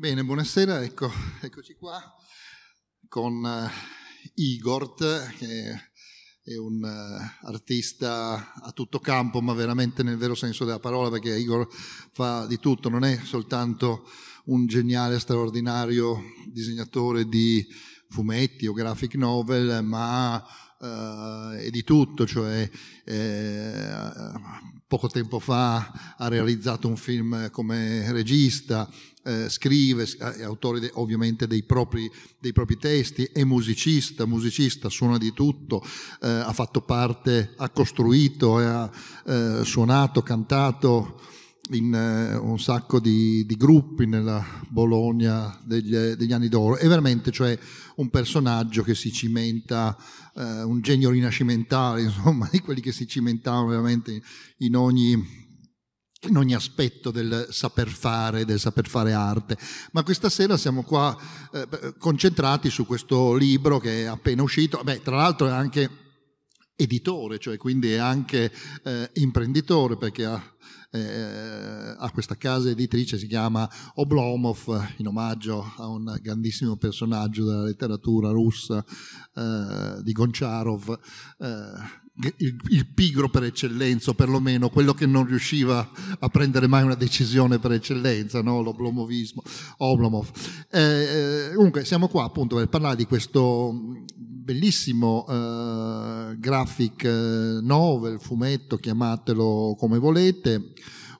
Bene, buonasera, ecco, eccoci qua con uh, Igor, che è un uh, artista a tutto campo, ma veramente nel vero senso della parola, perché Igor fa di tutto, non è soltanto un geniale, straordinario disegnatore di fumetti o graphic novel, ma uh, è di tutto, cioè eh, poco tempo fa ha realizzato un film come regista, eh, scrive, è autore de, ovviamente dei propri, dei propri, testi, è musicista, musicista, suona di tutto, eh, ha fatto parte, ha costruito, ha eh, suonato, cantato in eh, un sacco di, di, gruppi nella Bologna degli, degli, anni d'oro. È veramente cioè, un personaggio che si cimenta, eh, un genio rinascimentale, insomma, di quelli che si cimentavano veramente in ogni in ogni aspetto del saper fare, del saper fare arte. Ma questa sera siamo qua eh, concentrati su questo libro che è appena uscito. Beh, tra l'altro è anche editore, cioè quindi è anche eh, imprenditore perché ha eh, ha questa casa editrice, si chiama Oblomov, in omaggio a un grandissimo personaggio della letteratura russa eh, di Goncharov. Eh, il, il, pigro per eccellenza, o perlomeno quello che non riusciva a prendere mai una decisione per eccellenza, no? l'oblomovismo. Oblomov. Eh, eh, comunque siamo qua appunto per parlare di questo bellissimo uh, graphic eh, novel, fumetto, chiamatelo come volete,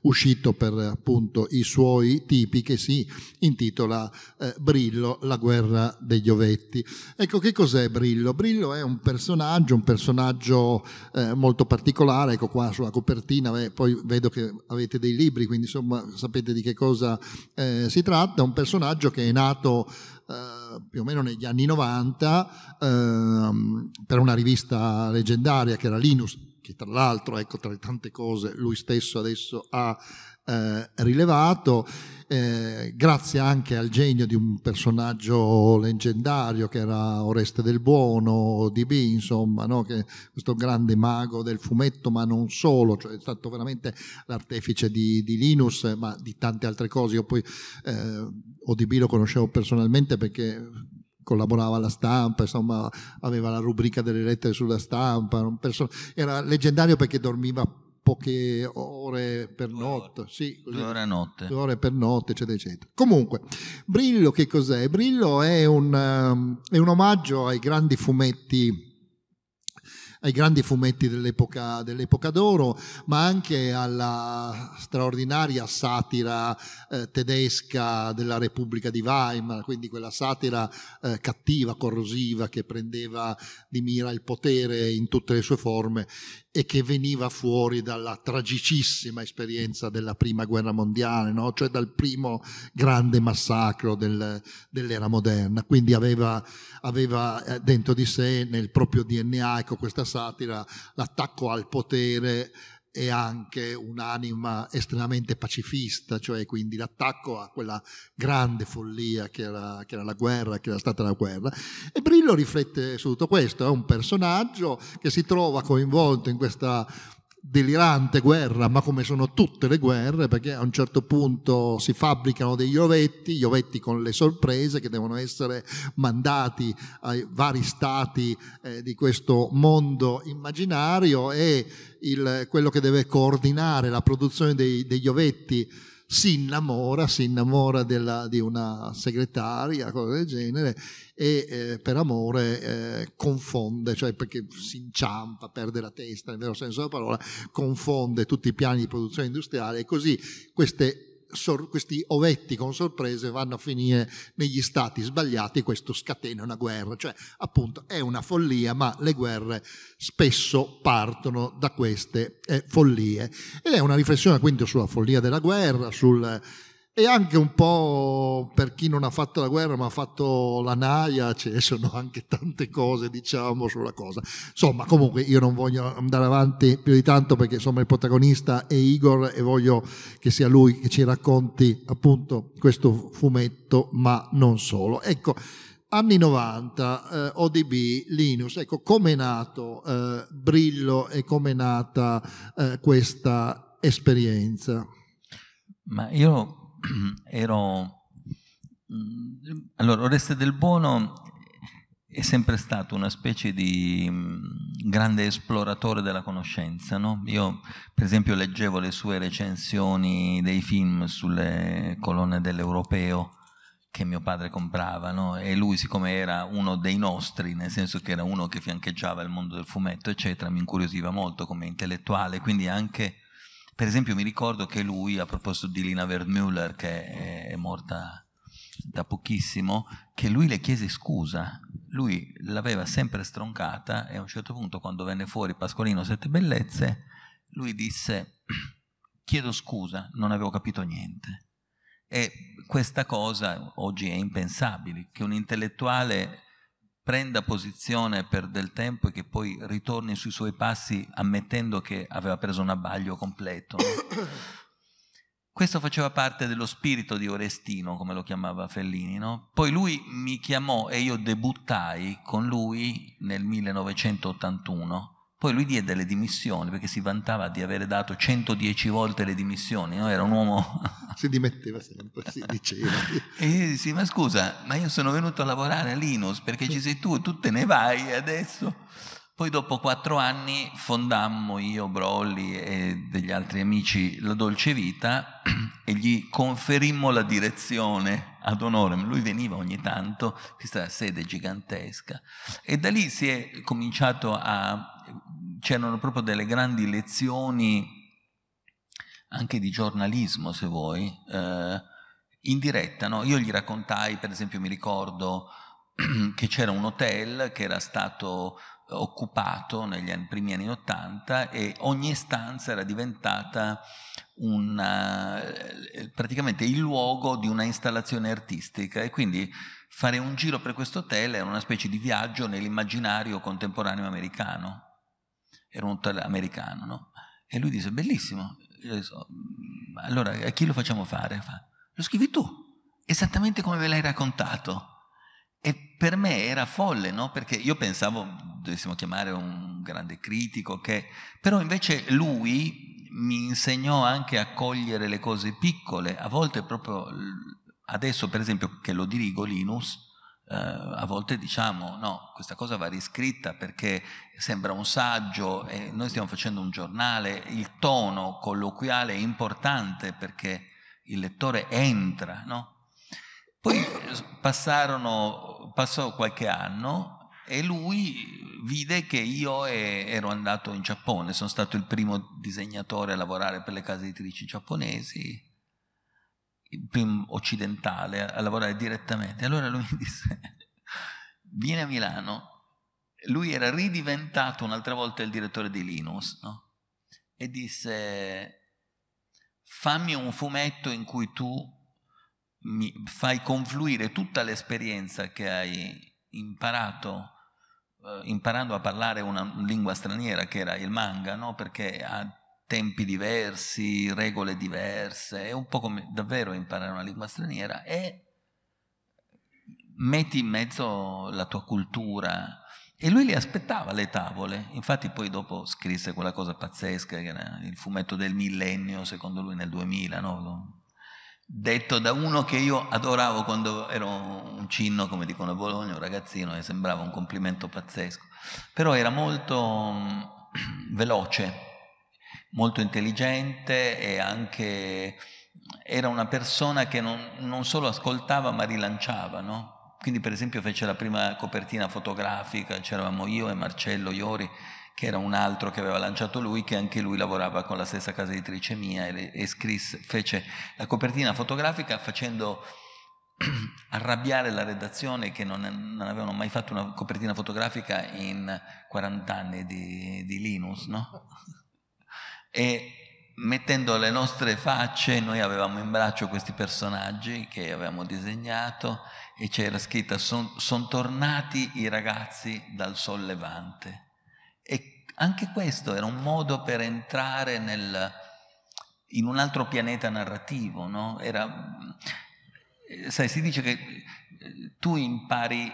uscito per appunto i suoi tipi che si intitola eh, Brillo, la guerra degli ovetti. Ecco che cos'è Brillo? Brillo è un personaggio, un personaggio eh, molto particolare, ecco qua sulla copertina, beh, poi vedo che avete dei libri, quindi insomma sapete di che cosa eh, si tratta, un personaggio che è nato Uh, più o meno negli anni 90 uh, per una rivista leggendaria che era Linus, che tra l'altro, ecco, tra le tante cose, lui stesso adesso ha eh, rilevato, eh, grazie anche al genio di un personaggio leggendario che era Oreste del Buono, DB, insomma, no? che questo grande mago del fumetto, ma non solo, cioè è stato veramente l'artefice di, di Linus, ma di tante altre cose. Io poi eh, ODB lo conoscevo personalmente perché collaborava alla stampa, insomma aveva la rubrica delle lettere sulla stampa, era leggendario perché dormiva poche ore per due notte, ore. Sì, due ore a notte. Due ore per notte, eccetera, eccetera. Comunque, Brillo che cos'è? Brillo è un, um, è un omaggio ai grandi fumetti ai grandi fumetti dell'epoca, dell'epoca d'oro, ma anche alla straordinaria satira eh, tedesca della Repubblica di Weimar, quindi quella satira eh, cattiva, corrosiva, che prendeva di mira il potere in tutte le sue forme e che veniva fuori dalla tragicissima esperienza della prima guerra mondiale, no? cioè dal primo grande massacro del, dell'era moderna. Quindi aveva, aveva, eh, dentro di sé, nel proprio DNA, ecco questa satira, l'attacco al potere e anche un'anima estremamente pacifista, cioè quindi l'attacco a quella grande follia che era, che era, la guerra, che era stata la guerra. E Brillo riflette su tutto questo, è un personaggio che si trova coinvolto in questa delirante guerra, ma come sono tutte le guerre, perché a un certo punto si fabbricano degli ovetti, gli ovetti con le sorprese che devono essere mandati ai vari stati eh, di questo mondo immaginario e il, quello che deve coordinare la produzione dei, degli ovetti si innamora, si innamora della, di una segretaria, cosa del genere, e eh, per amore eh, confonde, cioè perché si inciampa, perde la testa, nel vero senso della parola, confonde tutti i piani di produzione industriale e così queste sor- questi ovetti con sorprese vanno a finire negli stati sbagliati, questo scatena una guerra, cioè appunto è una follia, ma le guerre spesso partono da queste eh, follie. Ed è una riflessione quindi sulla follia della guerra, sul e anche un po' per chi non ha fatto la guerra ma ha fatto la naia, ne sono anche tante cose diciamo sulla cosa. Insomma, comunque io non voglio andare avanti più di tanto perché insomma il protagonista è Igor e voglio che sia lui che ci racconti appunto questo fumetto, ma non solo. Ecco, anni 90, eh, ODB, Linus, ecco come è nato eh, Brillo e come è nata eh, questa esperienza? Ma io ero Mm, allora, Oreste del Buono è sempre stato una specie di mm, grande esploratore della conoscenza. No? Io, per esempio, leggevo le sue recensioni dei film sulle colonne dell'Europeo che mio padre comprava, no? e lui, siccome era uno dei nostri, nel senso che era uno che fiancheggiava il mondo del fumetto, eccetera, mi incuriosiva molto come intellettuale. Quindi anche, per esempio, mi ricordo che lui, a proposito di Lina Wertmüller, che è morta da pochissimo, che lui le chiese scusa. Lui l'aveva sempre stroncata e a un certo punto, quando venne fuori Pasqualino Sette Bellezze, lui disse: Chiedo scusa, non avevo capito niente. E questa cosa oggi è impensabile, che un intellettuale prenda posizione per del tempo e che poi ritorni sui suoi passi ammettendo che aveva preso un abbaglio completo. No? Questo faceva parte dello spirito di Orestino, come lo chiamava Fellini. No? Poi lui mi chiamò e io debuttai con lui nel 1981. Poi lui diede le dimissioni perché si vantava di avere dato 110 volte le dimissioni, no? era un uomo... si dimetteva sempre, si diceva. e io dissi, ma scusa, ma io sono venuto a lavorare a Linus perché ci sei tu e tu te ne vai adesso. Poi dopo quattro anni fondammo io, Brolli e degli altri amici La Dolce Vita e gli conferimmo la direzione ad onore. Lui veniva ogni tanto, questa sede gigantesca. E da lì si è cominciato a... c'erano proprio delle grandi lezioni anche di giornalismo, se vuoi, eh, in diretta. No? Io gli raccontai, per esempio mi ricordo che c'era un hotel che era stato occupato negli anni, primi anni 80 e ogni stanza era diventata una, praticamente il luogo di una installazione artistica e quindi fare un giro per questo hotel era una specie di viaggio nell'immaginario contemporaneo americano. Era un hotel americano, no? E lui disse, bellissimo. Mm, allora, a chi lo facciamo fare? Fa, lo scrivi tu, esattamente come ve l'hai raccontato. E per me era folle, no? Perché io pensavo dovessimo chiamare un grande critico, che... però invece lui mi insegnò anche a cogliere le cose piccole, a volte proprio adesso per esempio che lo dirigo Linus, a volte diciamo no, questa cosa va riscritta perché sembra un saggio e noi stiamo facendo un giornale, il tono colloquiale è importante perché il lettore entra, no? Poi passarono, passò qualche anno e lui vide che io ero andato in Giappone, sono stato il primo disegnatore a lavorare per le case editrici giapponesi, il primo occidentale a lavorare direttamente. Allora lui mi disse, vieni a Milano. Lui era ridiventato un'altra volta il direttore di Linus, no? E disse, fammi un fumetto in cui tu mi fai confluire tutta l'esperienza che hai imparato eh, imparando a parlare una lingua straniera che era il manga, no? perché ha tempi diversi, regole diverse, è un po' come davvero imparare una lingua straniera e metti in mezzo la tua cultura. E lui li aspettava alle tavole, infatti poi dopo scrisse quella cosa pazzesca che era il fumetto del millennio, secondo lui nel 2000, no? detto da uno che io adoravo quando ero un cinno, come dicono a Bologna, un ragazzino, e sembrava un complimento pazzesco. Però era molto mm, veloce, molto intelligente e anche era una persona che non, non solo ascoltava ma rilanciava, no? Quindi per esempio fece la prima copertina fotografica, c'eravamo io e Marcello Iori che era un altro che aveva lanciato lui, che anche lui lavorava con la stessa casa editrice mia e, e scrisse, fece la copertina fotografica facendo arrabbiare la redazione che non, non, avevano mai fatto una copertina fotografica in 40 anni di, di Linus, no? E mettendo le nostre facce, noi avevamo in braccio questi personaggi che avevamo disegnato e c'era scritta sono son tornati i ragazzi dal sollevante. E anche questo era un modo per entrare nel, in un altro pianeta narrativo, no? Era, sai, si dice che eh, tu impari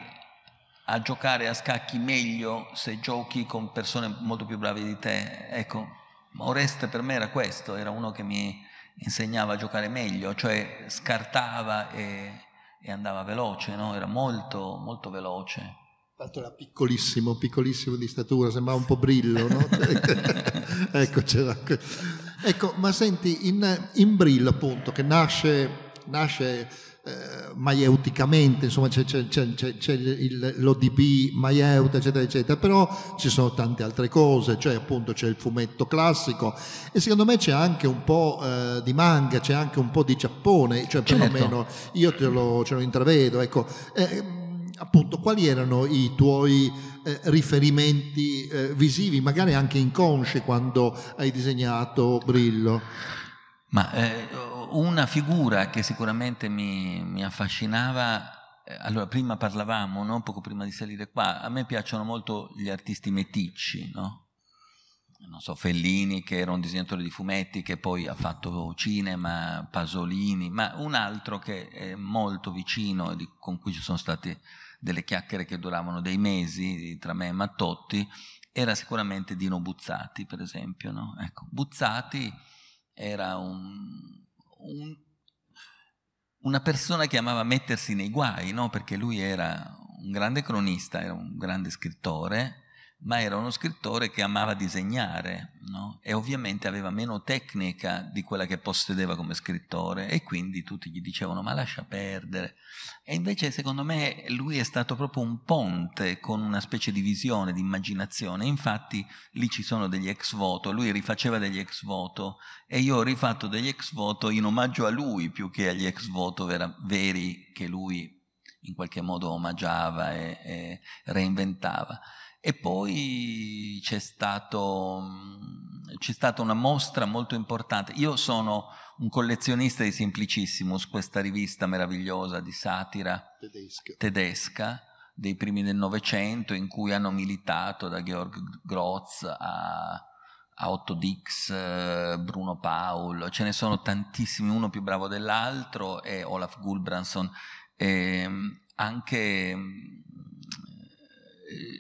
a giocare a scacchi meglio se giochi con persone molto più brave di te. Ecco, Oreste per me era questo, era uno che mi insegnava a giocare meglio, cioè scartava e, e andava veloce, no? era molto, molto veloce. L'altro era piccolissimo, piccolissimo di statura, sembrava un po' brillo, no? ecco, c'era. ecco, ma senti, in, in Brillo appunto, che nasce, nasce eh, maieuticamente, insomma c'è, c'è, c'è, c'è il, l'ODP maieuta, eccetera, eccetera, però ci sono tante altre cose, cioè appunto c'è il fumetto classico e secondo me c'è anche un po' eh, di manga, c'è anche un po' di Giappone, cioè certo. perlomeno io te lo, ce lo intravedo, ecco. Eh, appunto, quali erano i tuoi eh, riferimenti eh, visivi, magari anche inconsci, quando hai disegnato Brillo? Ma eh, una figura che sicuramente mi, mi affascinava, eh, allora prima parlavamo, no? poco prima di salire qua, a me piacciono molto gli artisti meticci, no? non so, Fellini che era un disegnatore di fumetti che poi ha fatto cinema, Pasolini, ma un altro che è molto vicino e con cui ci sono state delle chiacchiere che duravano dei mesi tra me e Mattotti, era sicuramente Dino Buzzati, per esempio. No? Ecco, Buzzati era un, un, una persona che amava mettersi nei guai, no? perché lui era un grande cronista, era un grande scrittore, ma era uno scrittore che amava disegnare no? e ovviamente aveva meno tecnica di quella che possedeva come scrittore e quindi tutti gli dicevano ma lascia perdere. E invece secondo me lui è stato proprio un ponte con una specie di visione, di immaginazione. Infatti lì ci sono degli ex voto, lui rifaceva degli ex voto e io ho rifatto degli ex voto in omaggio a lui più che agli ex voto vera, veri che lui in qualche modo omaggiava e, e reinventava. E poi c'è, stato, c'è stata una mostra molto importante. Io sono un collezionista di Simplicissimus, questa rivista meravigliosa di satira tedesca, tedesca dei primi del Novecento, in cui hanno militato da Georg Grotz a, a Otto Dix, Bruno Paul, ce ne sono tantissimi, uno più bravo dell'altro, e Olaf Gulbranson. E anche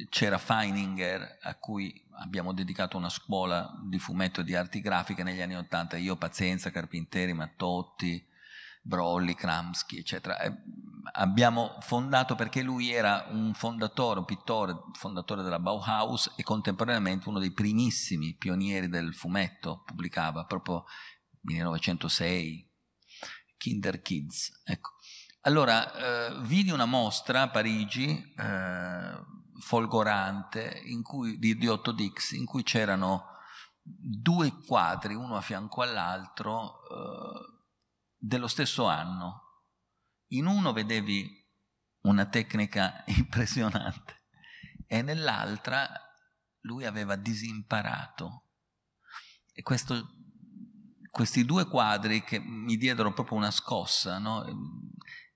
c'era Feininger a cui abbiamo dedicato una scuola di fumetto e di arti grafiche negli anni Ottanta, io Pazienza, Carpinteri, Mattotti, Brolli, Kramsky, eccetera. abbiamo fondato perché lui era un fondatore, un pittore, fondatore della Bauhaus e contemporaneamente uno dei primissimi pionieri del fumetto, pubblicava proprio 1906, Kinder Kids. Ecco. Allora, eh, vidi una mostra a Parigi, eh, folgorante cui, di, di Otto Dix in cui c'erano due quadri, uno a fianco all'altro, eh, dello stesso anno. In uno vedevi una tecnica impressionante e nell'altra lui aveva disimparato. E questo, questi due quadri che mi diedero proprio una scossa, no?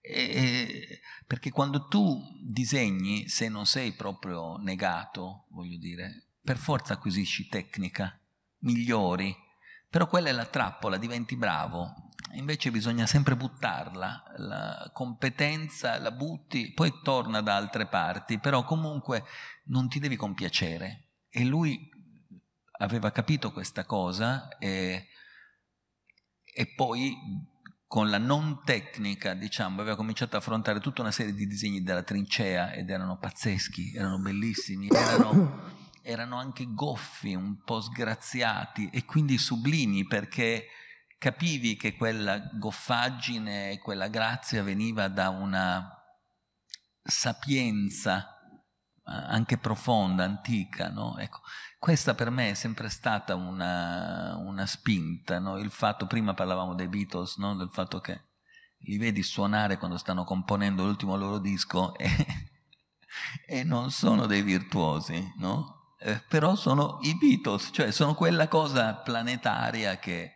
E, perché quando tu disegni, se non sei proprio negato, voglio dire, per forza acquisisci tecnica, migliori, però quella è la trappola, diventi bravo. Invece bisogna sempre buttarla, la competenza la butti, poi torna da altre parti, però comunque non ti devi compiacere. E lui aveva capito questa cosa e, e poi con la non tecnica, diciamo, aveva cominciato a affrontare tutta una serie di disegni della trincea ed erano pazzeschi, erano bellissimi, erano, erano anche goffi, un po' sgraziati e quindi sublimi perché capivi che quella goffaggine quella grazia veniva da una sapienza anche profonda, antica, no? Ecco, questa per me è sempre stata una, una spinta, no? il fatto, prima parlavamo dei Beatles, no? del fatto che li vedi suonare quando stanno componendo l'ultimo loro disco e, e non sono dei virtuosi, no? eh, però sono i Beatles, cioè sono quella cosa planetaria che,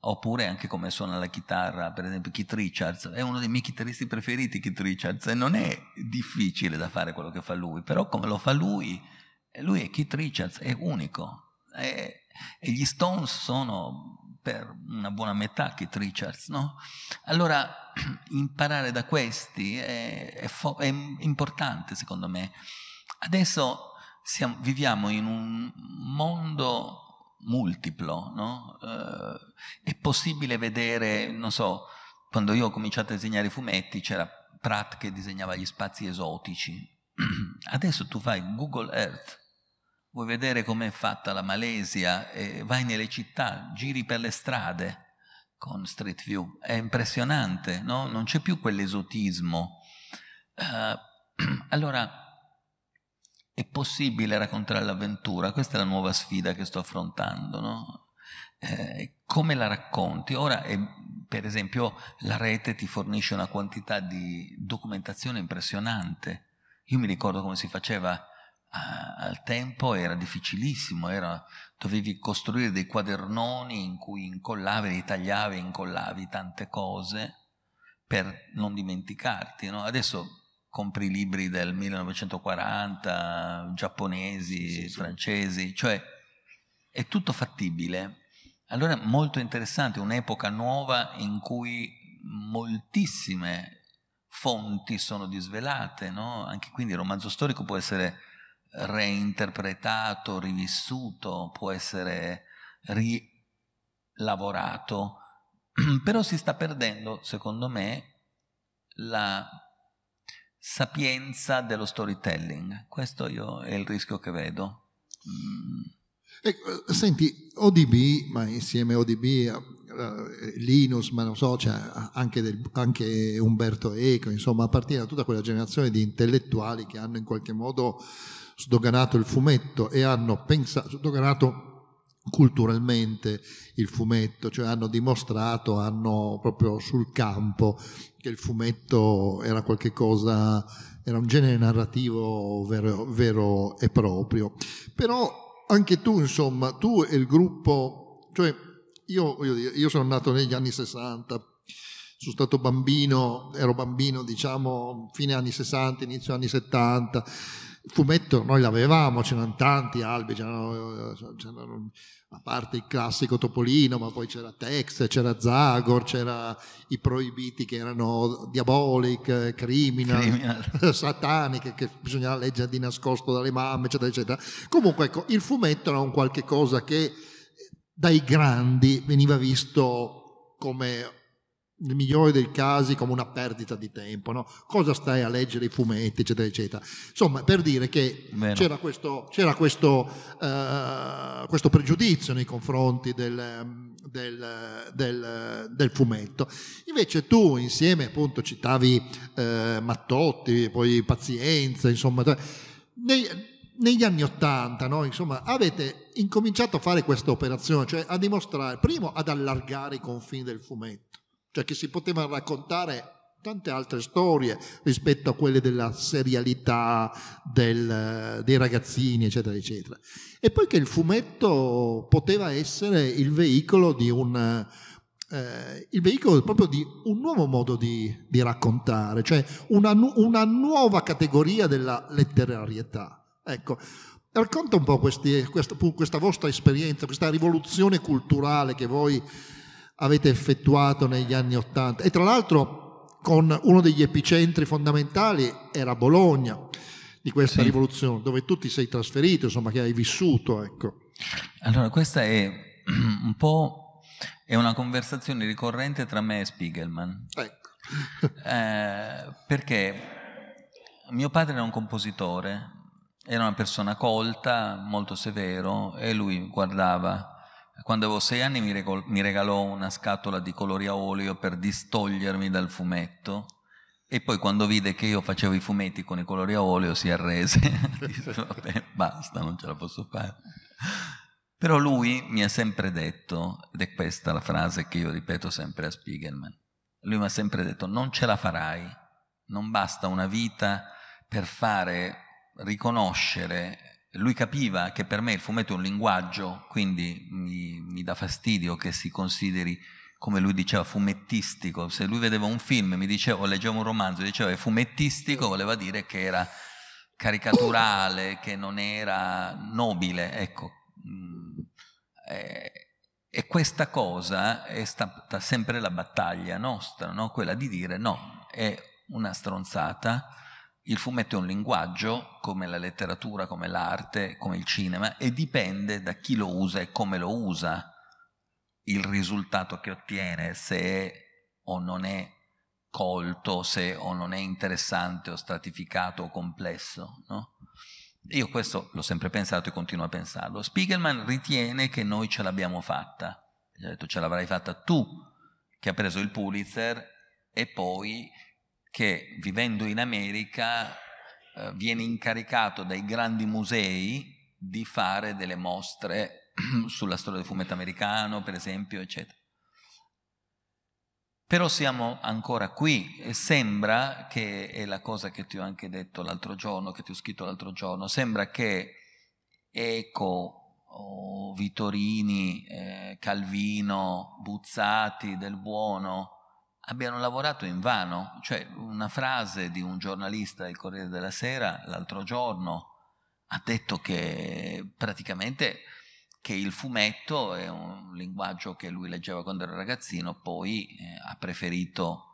oppure anche come suona la chitarra, per esempio Keith Richards, è uno dei miei chitarristi preferiti Keith Richards e non è difficile da fare quello che fa lui, però come lo fa lui lui è Keith Richards, è unico. E, e gli Stones sono per una buona metà Keith Richards, no? Allora imparare da questi è, è, fo- è importante secondo me. Adesso siamo, viviamo in un mondo multiplo, no? Uh, è possibile vedere, non so, quando io ho cominciato a disegnare i fumetti c'era Pratt che disegnava gli spazi esotici. Adesso tu fai Google Earth, vuoi vedere com'è fatta la Malesia, e vai nelle città, giri per le strade con Street View, è impressionante, no? non c'è più quell'esotismo. Uh, allora, è possibile raccontare l'avventura? Questa è la nuova sfida che sto affrontando, no? eh, come la racconti? Ora, è, per esempio, la rete ti fornisce una quantità di documentazione impressionante. Io mi ricordo come si faceva a, al tempo, era difficilissimo, era, dovevi costruire dei quadernoni in cui incollavi, ritagliavi, incollavi tante cose per non dimenticarti. No? Adesso compri libri del 1940, giapponesi, sì, sì. francesi, cioè è tutto fattibile. Allora molto interessante, un'epoca nuova in cui moltissime fonti sono disvelate, no? anche quindi il romanzo storico può essere reinterpretato, rivissuto, può essere rilavorato, però si sta perdendo, secondo me, la sapienza dello storytelling. Questo è il rischio che vedo. Mm. Ecco, senti, ODB, ma insieme a ODB, eh, Linus, ma non so, cioè anche, del, anche, Umberto Eco, insomma, appartiene a tutta quella generazione di intellettuali che hanno in qualche modo sdoganato il fumetto e hanno pensato, sdoganato culturalmente il fumetto, cioè hanno dimostrato, hanno proprio sul campo che il fumetto era qualcosa, era un genere narrativo vero, vero e proprio. Però anche tu, insomma, tu e il gruppo, cioè io, io sono nato negli anni 60, sono stato bambino, ero bambino diciamo fine anni 60, inizio anni 70, il fumetto noi l'avevamo, c'erano tanti albi, c'erano, c'erano, a parte il classico Topolino, ma poi c'era Tex, c'era Zagor, c'era i proibiti che erano Diabolic, Criminal, Criminal. Satanic, che bisognava leggere di nascosto dalle mamme, eccetera, eccetera. Comunque ecco, il fumetto era un qualche cosa che dai grandi veniva visto come nel migliore dei casi come una perdita di tempo, no? cosa stai a leggere i fumetti, eccetera, eccetera. Insomma, per dire che Bene. c'era, questo, c'era questo, uh, questo, pregiudizio nei confronti del, del, del, del, fumetto. Invece tu insieme, appunto, citavi uh, Mattotti, poi Pazienza, insomma, nei, negli anni Ottanta, no? insomma, avete incominciato a fare questa operazione, cioè a dimostrare, primo, ad allargare i confini del fumetto cioè che si potevano raccontare tante altre storie rispetto a quelle della serialità del, dei ragazzini, eccetera, eccetera. E poi che il fumetto poteva essere il veicolo di un, eh, il veicolo proprio di un nuovo modo di, di raccontare, cioè una, una, nuova categoria della letterarietà. Ecco, racconta un po' questi, questa, questa vostra esperienza, questa rivoluzione culturale che voi avete effettuato negli anni Ottanta. E tra l'altro con uno degli epicentri fondamentali era Bologna di questa sì. rivoluzione, dove tu ti sei trasferito, insomma, che hai vissuto. Ecco. Allora, questa è un po' è una conversazione ricorrente tra me e Spiegelman. Ecco. eh, perché mio padre era un compositore, era una persona colta, molto severo, e lui guardava quando avevo sei anni mi, regalò, una scatola di colori a olio per distogliermi dal fumetto e poi quando vide che io facevo i fumetti con i colori a olio si arrese, disse vabbè basta, non ce la posso fare. Però lui mi ha sempre detto, ed è questa la frase che io ripeto sempre a Spiegelman, lui mi ha sempre detto non ce la farai, non basta una vita per fare riconoscere lui capiva che per me il fumetto è un linguaggio, quindi mi, mi, dà fastidio che si consideri, come lui diceva, fumettistico. Se lui vedeva un film mi diceva, o leggeva un romanzo diceva è fumettistico, voleva dire che era caricaturale, che non era nobile. Ecco. Mm, eh, e questa cosa è stata sempre la battaglia nostra, no? quella di dire no, è una stronzata il fumetto è un linguaggio, come la letteratura, come l'arte, come il cinema, e dipende da chi lo usa e come lo usa il risultato che ottiene, se è o non è colto, se o non è interessante o stratificato o complesso. No? Io questo l'ho sempre pensato e continuo a pensarlo. Spiegelman ritiene che noi ce l'abbiamo fatta. Gli ha detto ce l'avrai fatta tu che ha preso il Pulitzer e poi che vivendo in America eh, viene incaricato dai grandi musei di fare delle mostre sulla storia del fumetto americano, per esempio, eccetera. Però siamo ancora qui e sembra che, è la cosa che ti ho anche detto l'altro giorno, che ti ho scritto l'altro giorno, sembra che Eco, oh, Vitorini, eh, Calvino, Buzzati, Del Buono abbiano lavorato in vano. Cioè una frase di un giornalista del Corriere della Sera l'altro giorno ha detto che praticamente che il fumetto è un linguaggio che lui leggeva quando era ragazzino, poi eh, ha preferito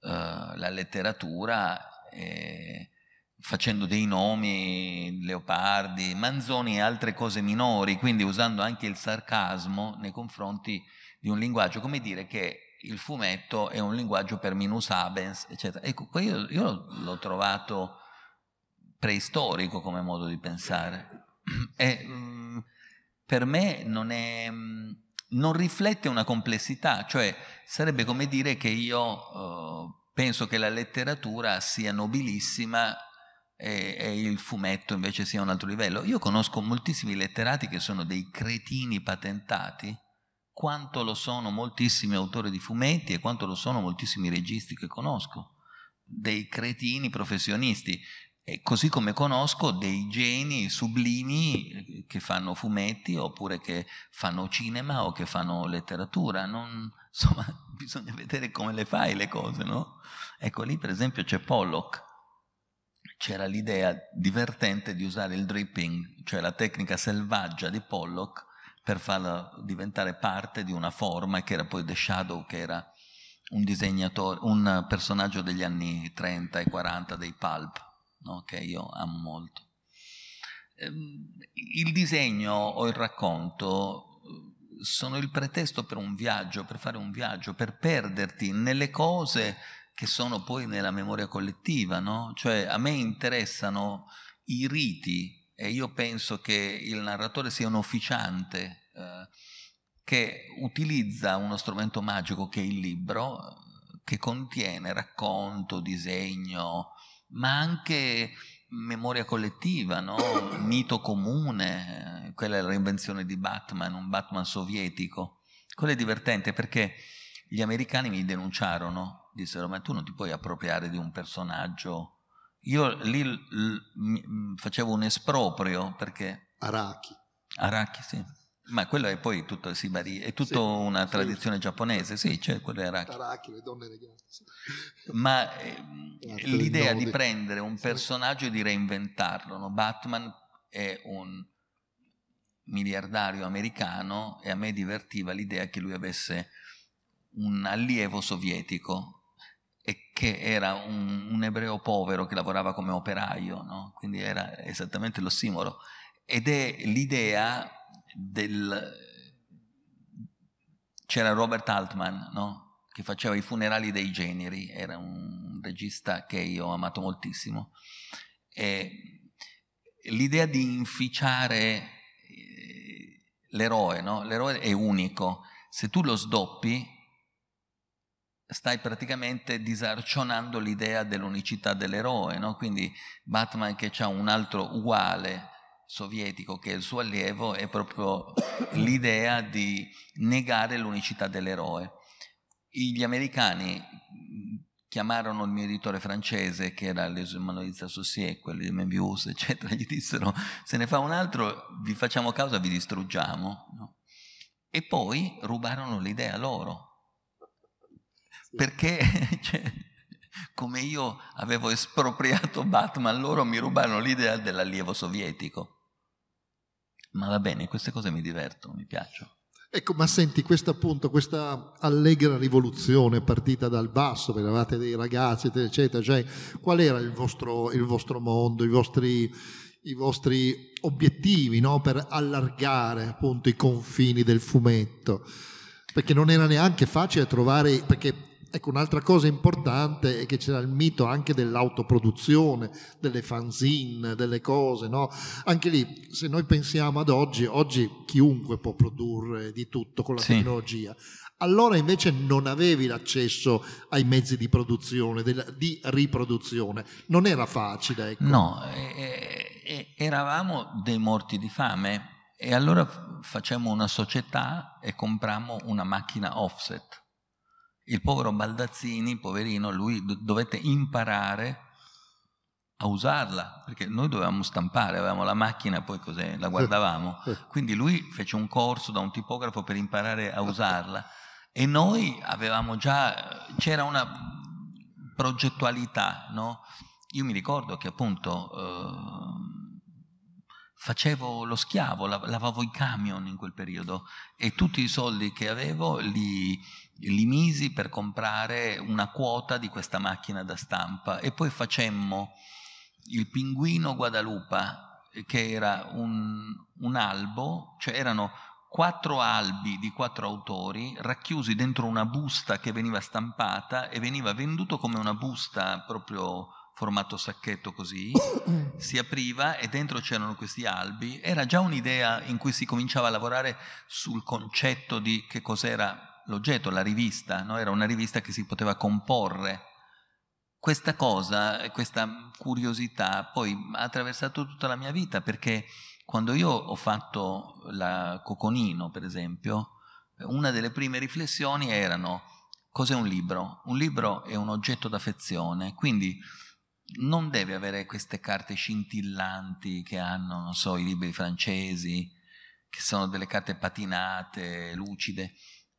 eh, la letteratura eh, facendo dei nomi, Leopardi, Manzoni e altre cose minori, quindi usando anche il sarcasmo nei confronti di un linguaggio, come dire che il fumetto è un linguaggio per minus abens, eccetera. Ecco, io, io l'ho trovato preistorico come modo di pensare. E, mm, per me non, è, mm, non, riflette una complessità, cioè sarebbe come dire che io uh, penso che la letteratura sia nobilissima e, e, il fumetto invece sia un altro livello. Io conosco moltissimi letterati che sono dei cretini patentati, quanto lo sono moltissimi autori di fumetti e quanto lo sono moltissimi registi che conosco, dei cretini professionisti. E così come conosco dei geni sublimi eh, che fanno fumetti oppure che fanno cinema o che fanno letteratura. Non, insomma, bisogna vedere come le fai le cose, no? Ecco, lì per esempio c'è Pollock. C'era l'idea divertente di usare il dripping, cioè la tecnica selvaggia di Pollock, per farla diventare parte di una forma che era poi The Shadow, che era un disegnatore, un personaggio degli anni 30 e 40 dei Pulp no? che io amo molto. Ehm, il disegno o il racconto eh, sono il pretesto per un viaggio, per fare un viaggio, per perderti nelle cose che sono poi nella memoria collettiva, no? Cioè a me interessano i riti e io penso che il narratore sia un officiante eh, che utilizza uno strumento magico che è il libro, che contiene racconto, disegno, ma anche memoria collettiva, no? mito comune, quella è la reinvenzione di Batman, un Batman sovietico. Quello è divertente perché gli americani mi denunciarono, dissero ma tu non ti puoi appropriare di un personaggio. Io lì l- l- facevo un esproprio perché... Araki. Araki, sì. Ma quello è poi tutto Sibari, è tutta sì, una tradizione sì. giapponese, sì, c'è quello è Araki. Araki, le donne elegante. Sì. Ma eh, l'idea di prendere un personaggio e di reinventarlo, no? Batman è un miliardario americano e a me divertiva l'idea che lui avesse un allievo sovietico e che era un, un ebreo povero che lavorava come operaio, no? quindi era esattamente lo simbolo. Ed è l'idea del... c'era Robert Altman, no? che faceva i funerali dei generi, era un regista che io ho amato moltissimo. E l'idea di inficiare eh, l'eroe, no? l'eroe è unico, se tu lo sdoppi stai praticamente disarcionando l'idea dell'unicità dell'eroe, no? quindi Batman che ha un altro uguale sovietico che è il suo allievo è proprio l'idea di negare l'unicità dell'eroe. Gli americani chiamarono il mio editore francese, che era Les Emmanuelista Saussier, quello di Mebius, eccetera, gli dissero se ne fa un altro vi facciamo causa, vi distruggiamo. No? E poi rubarono l'idea loro. Perché cioè, come io avevo espropriato Batman, loro mi rubarono l'idea dell'allievo sovietico. Ma va bene, queste cose mi divertono, mi piacciono. Ecco, ma senti, questa appunto, questa allegra rivoluzione partita dal basso, perché eravate dei ragazzi, eccetera, cioè, qual era il vostro, il vostro mondo, i vostri, i vostri obiettivi no? per allargare appunto i confini del fumetto? Perché non era neanche facile trovare, perché Ecco, un'altra cosa importante è che c'era il mito anche dell'autoproduzione, delle fanzine, delle cose, no? Anche lì, se noi pensiamo ad oggi, oggi chiunque può produrre di tutto con la sì. tecnologia. Allora invece non avevi l'accesso ai mezzi di produzione, di riproduzione, non era facile. Ecco. No, eh, eravamo dei morti di fame e allora facciamo una società e comprammo una macchina offset il povero Baldazzini, poverino, lui dovette imparare a usarla, perché noi dovevamo stampare, avevamo la macchina poi cos'è, la guardavamo. Quindi lui fece un corso da un tipografo per imparare a usarla e noi avevamo già, c'era una progettualità, no? Io mi ricordo che appunto eh, facevo lo schiavo, lavavo i camion in quel periodo e tutti i soldi che avevo li li misi per comprare una quota di questa macchina da stampa. E poi facemmo il pinguino Guadalupa che era un, un albo, cioè erano quattro albi di quattro autori racchiusi dentro una busta che veniva stampata e veniva venduto come una busta proprio formato sacchetto così, si apriva e dentro c'erano questi albi. Era già un'idea in cui si cominciava a lavorare sul concetto di che cos'era l'oggetto, la rivista, no? era una rivista che si poteva comporre. Questa cosa, questa curiosità poi ha attraversato tutta la mia vita perché quando io ho fatto la Coconino, per esempio, una delle prime riflessioni erano cos'è un libro? Un libro è un oggetto d'affezione, quindi non deve avere queste carte scintillanti che hanno, non so, i libri francesi, che sono delle carte patinate, lucide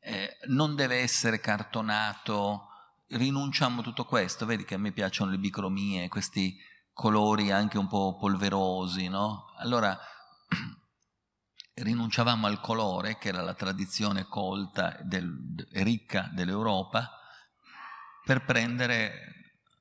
eh, non deve essere cartonato, rinunciamo a tutto questo, vedi che a me piacciono le bicromie, questi colori anche un po' polverosi, no? Allora rinunciavamo al colore, che era la tradizione colta e ricca dell'Europa, per prendere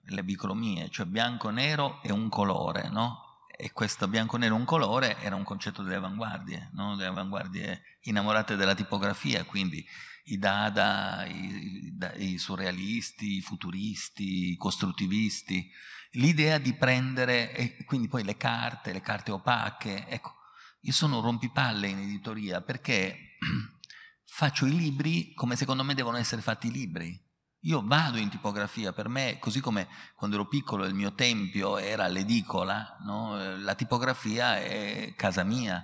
le bicromie, cioè bianco-nero e un colore, no? E questo bianco-nero e un colore era un concetto delle avanguardie, no? delle avanguardie innamorate della tipografia, quindi i Dada, i, i surrealisti, i futuristi, i costruttivisti, l'idea di prendere, e quindi poi le carte, le carte opache, ecco, io sono un rompipalle in editoria perché faccio i libri come secondo me devono essere fatti i libri. Io vado in tipografia, per me, così come quando ero piccolo il mio tempio era l'edicola, no? la tipografia è casa mia.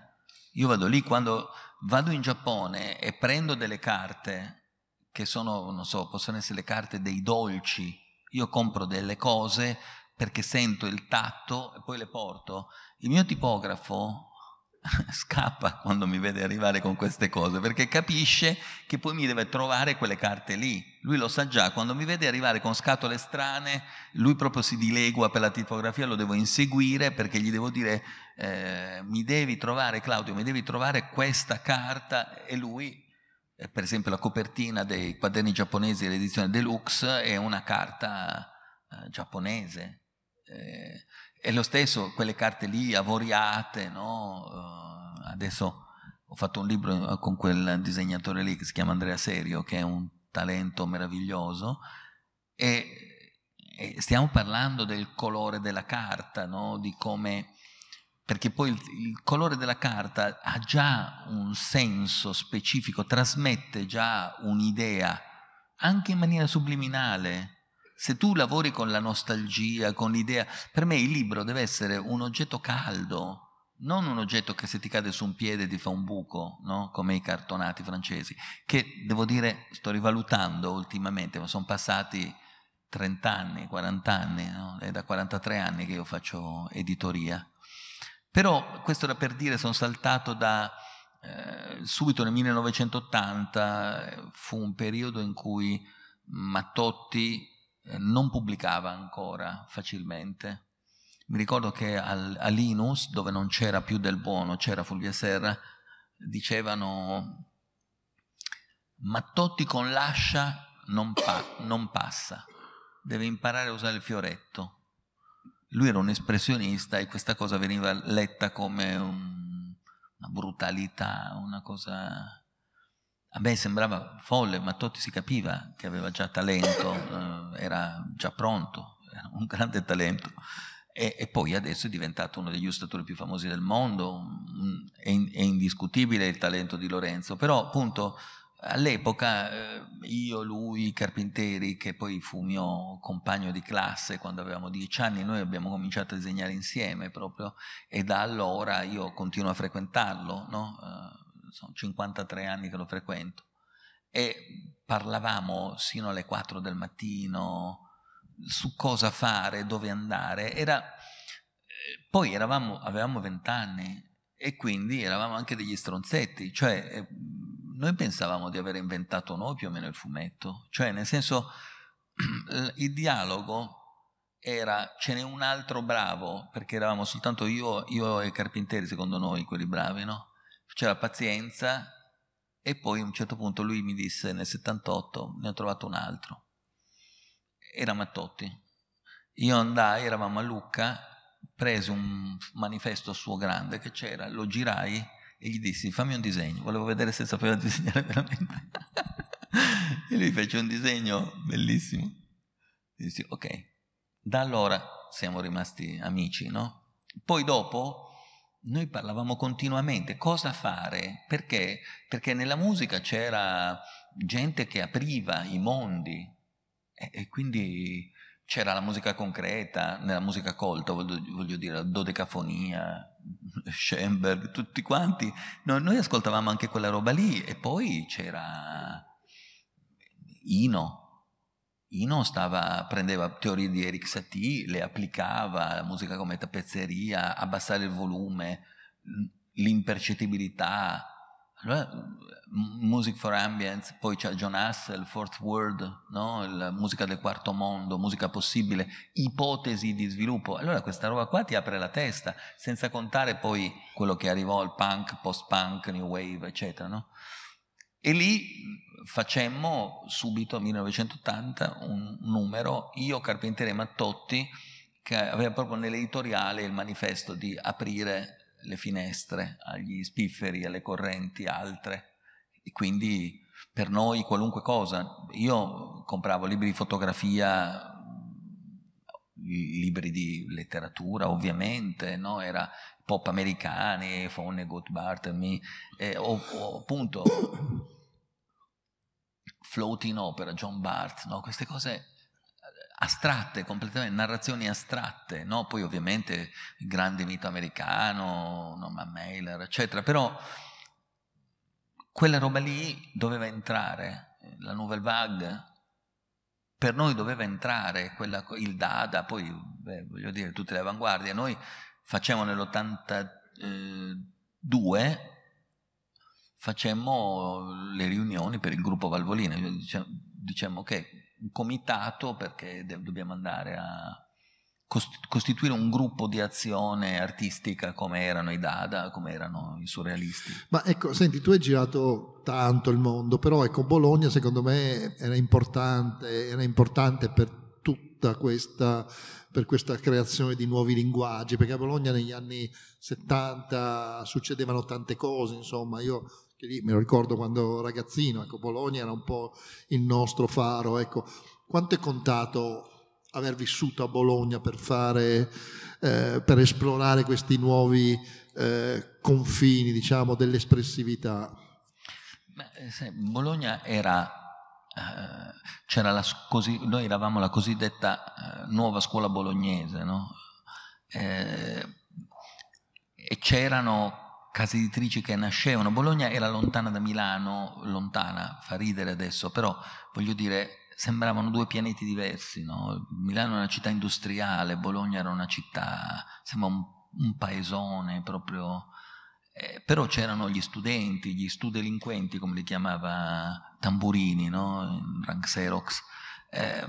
Io vado lì quando vado in Giappone e prendo delle carte che sono, non so, possono essere le carte dei dolci, io compro delle cose perché sento il tatto e poi le porto. Il mio tipografo scappa quando mi vede arrivare con queste cose perché capisce che poi mi deve trovare quelle carte lì. Lui lo sa già, quando mi vede arrivare con scatole strane, lui proprio si dilegua per la tipografia, lo devo inseguire perché gli devo dire eh, mi devi trovare Claudio, mi devi trovare questa carta e lui eh, per esempio la copertina dei quaderni giapponesi dell'edizione deluxe è una carta eh, giapponese. Eh, e lo stesso, quelle carte lì avoriate, no? Uh, adesso ho fatto un libro con quel disegnatore lì che si chiama Andrea Serio, che è un talento meraviglioso, e, e stiamo parlando del colore della carta, no? di come perché poi il, il, colore della carta ha già un senso specifico, trasmette già un'idea, anche in maniera subliminale. Se tu lavori con la nostalgia, con l'idea, per me il libro deve essere un oggetto caldo, non un oggetto che se ti cade su un piede ti fa un buco, no? come i cartonati francesi, che devo dire sto rivalutando ultimamente, ma sono passati 30 anni, 40 anni, no? è da 43 anni che io faccio editoria. Però questo era per dire, sono saltato da eh, subito nel 1980, fu un periodo in cui Mattotti eh, non pubblicava ancora facilmente. Mi ricordo che al, a Linus, dove non c'era più del buono, c'era Fulvia Serra, dicevano Mattotti con l'ascia non, pa- non passa, deve imparare a usare il fioretto. Lui era un espressionista e questa cosa veniva letta come un, una brutalità, una cosa a me sembrava folle, ma Totti si capiva che aveva già talento, eh, era già pronto, era un grande talento. E, e, poi adesso è diventato uno degli illustratori più famosi del mondo, è, è indiscutibile il talento di Lorenzo, però appunto all'epoca eh, io, lui, Carpinteri, che poi fu mio compagno di classe quando avevamo dieci anni, noi abbiamo cominciato a disegnare insieme proprio e da allora io continuo a frequentarlo, no? Sono 53 anni che lo frequento, e parlavamo sino alle 4 del mattino su cosa fare, dove andare. Era, eh, poi eravamo, avevamo 20 anni e quindi eravamo anche degli stronzetti, cioè eh, noi pensavamo di aver inventato noi più o meno il fumetto, cioè nel senso il dialogo era ce n'è un altro bravo, perché eravamo soltanto io, io e Carpinteri secondo noi quelli bravi, no? C'era pazienza e poi a un certo punto lui mi disse nel 78 ne ho trovato un altro. Era Mattotti. Io andai, eravamo a Lucca, presi un manifesto suo grande che c'era, lo girai e gli dissi fammi un disegno, volevo vedere se sapeva disegnare veramente. e lui fece un disegno bellissimo. Dissi ok, da allora siamo rimasti amici, no? Poi dopo noi parlavamo continuamente cosa fare, perché? Perché nella musica c'era gente che apriva i mondi e, e quindi c'era la musica concreta, nella musica colta, voglio, voglio dire, la dodecafonia, Schoenberg, tutti quanti. Noi, noi ascoltavamo anche quella roba lì e poi c'era Ino, Ino stava, prendeva teorie di Eric Satie, le applicava, la musica come tappezzeria, abbassare il volume, l'impercettibilità. Allora, music for Ambience, poi c'è John Hassel, Fourth World, no? la musica del quarto mondo, musica possibile, ipotesi di sviluppo. Allora questa roba qua ti apre la testa, senza contare poi quello che arrivò al punk, post-punk, new wave, eccetera. No? E lì facemmo subito, nel 1980, un numero, io, Carpentiere e Mattotti, che aveva proprio nell'editoriale il manifesto di aprire le finestre agli spifferi, alle correnti altre. E quindi per noi qualunque cosa. Io compravo libri di fotografia, libri di letteratura ovviamente, no? era pop americani, Vonnegut, Bartlemy, eh, o, o appunto Floating Opera, John Bart, no? queste cose eh, astratte, completamente, narrazioni astratte, no? poi ovviamente il grande mito americano, Norman Mailer, eccetera, però quella roba lì doveva entrare, la Nouvelle Vague, per noi doveva entrare quella, il Dada, poi beh, voglio dire tutte le avanguardie, noi facciamo nell'82 facemmo le riunioni per il gruppo Valvolina, diciamo che un comitato perché dobbiamo andare a costituire un gruppo di azione artistica come erano i Dada, come erano i surrealisti. Ma ecco, senti, tu hai girato tanto il mondo, però ecco, Bologna secondo me era importante, era importante per tutta questa per questa creazione di nuovi linguaggi, perché a Bologna negli anni 70 succedevano tante cose, insomma, io che lì me lo ricordo quando ragazzino, ecco, Bologna era un po' il nostro faro, ecco, quanto è contato aver vissuto a Bologna per fare, eh, per esplorare questi nuovi eh, confini, diciamo, dell'espressività? Beh, se, Bologna era Uh, c'era la, così, noi eravamo la cosiddetta uh, nuova scuola bolognese, no? eh, e c'erano case editrici che nascevano. Bologna era lontana da Milano, lontana, fa ridere adesso, però voglio dire, sembravano due pianeti diversi. No? Milano è una città industriale, Bologna era una città, sembra un, un paesone proprio eh, però c'erano gli studenti, gli studelinquenti, come li chiamava Tamburini, no? in Rank Xerox. Eh,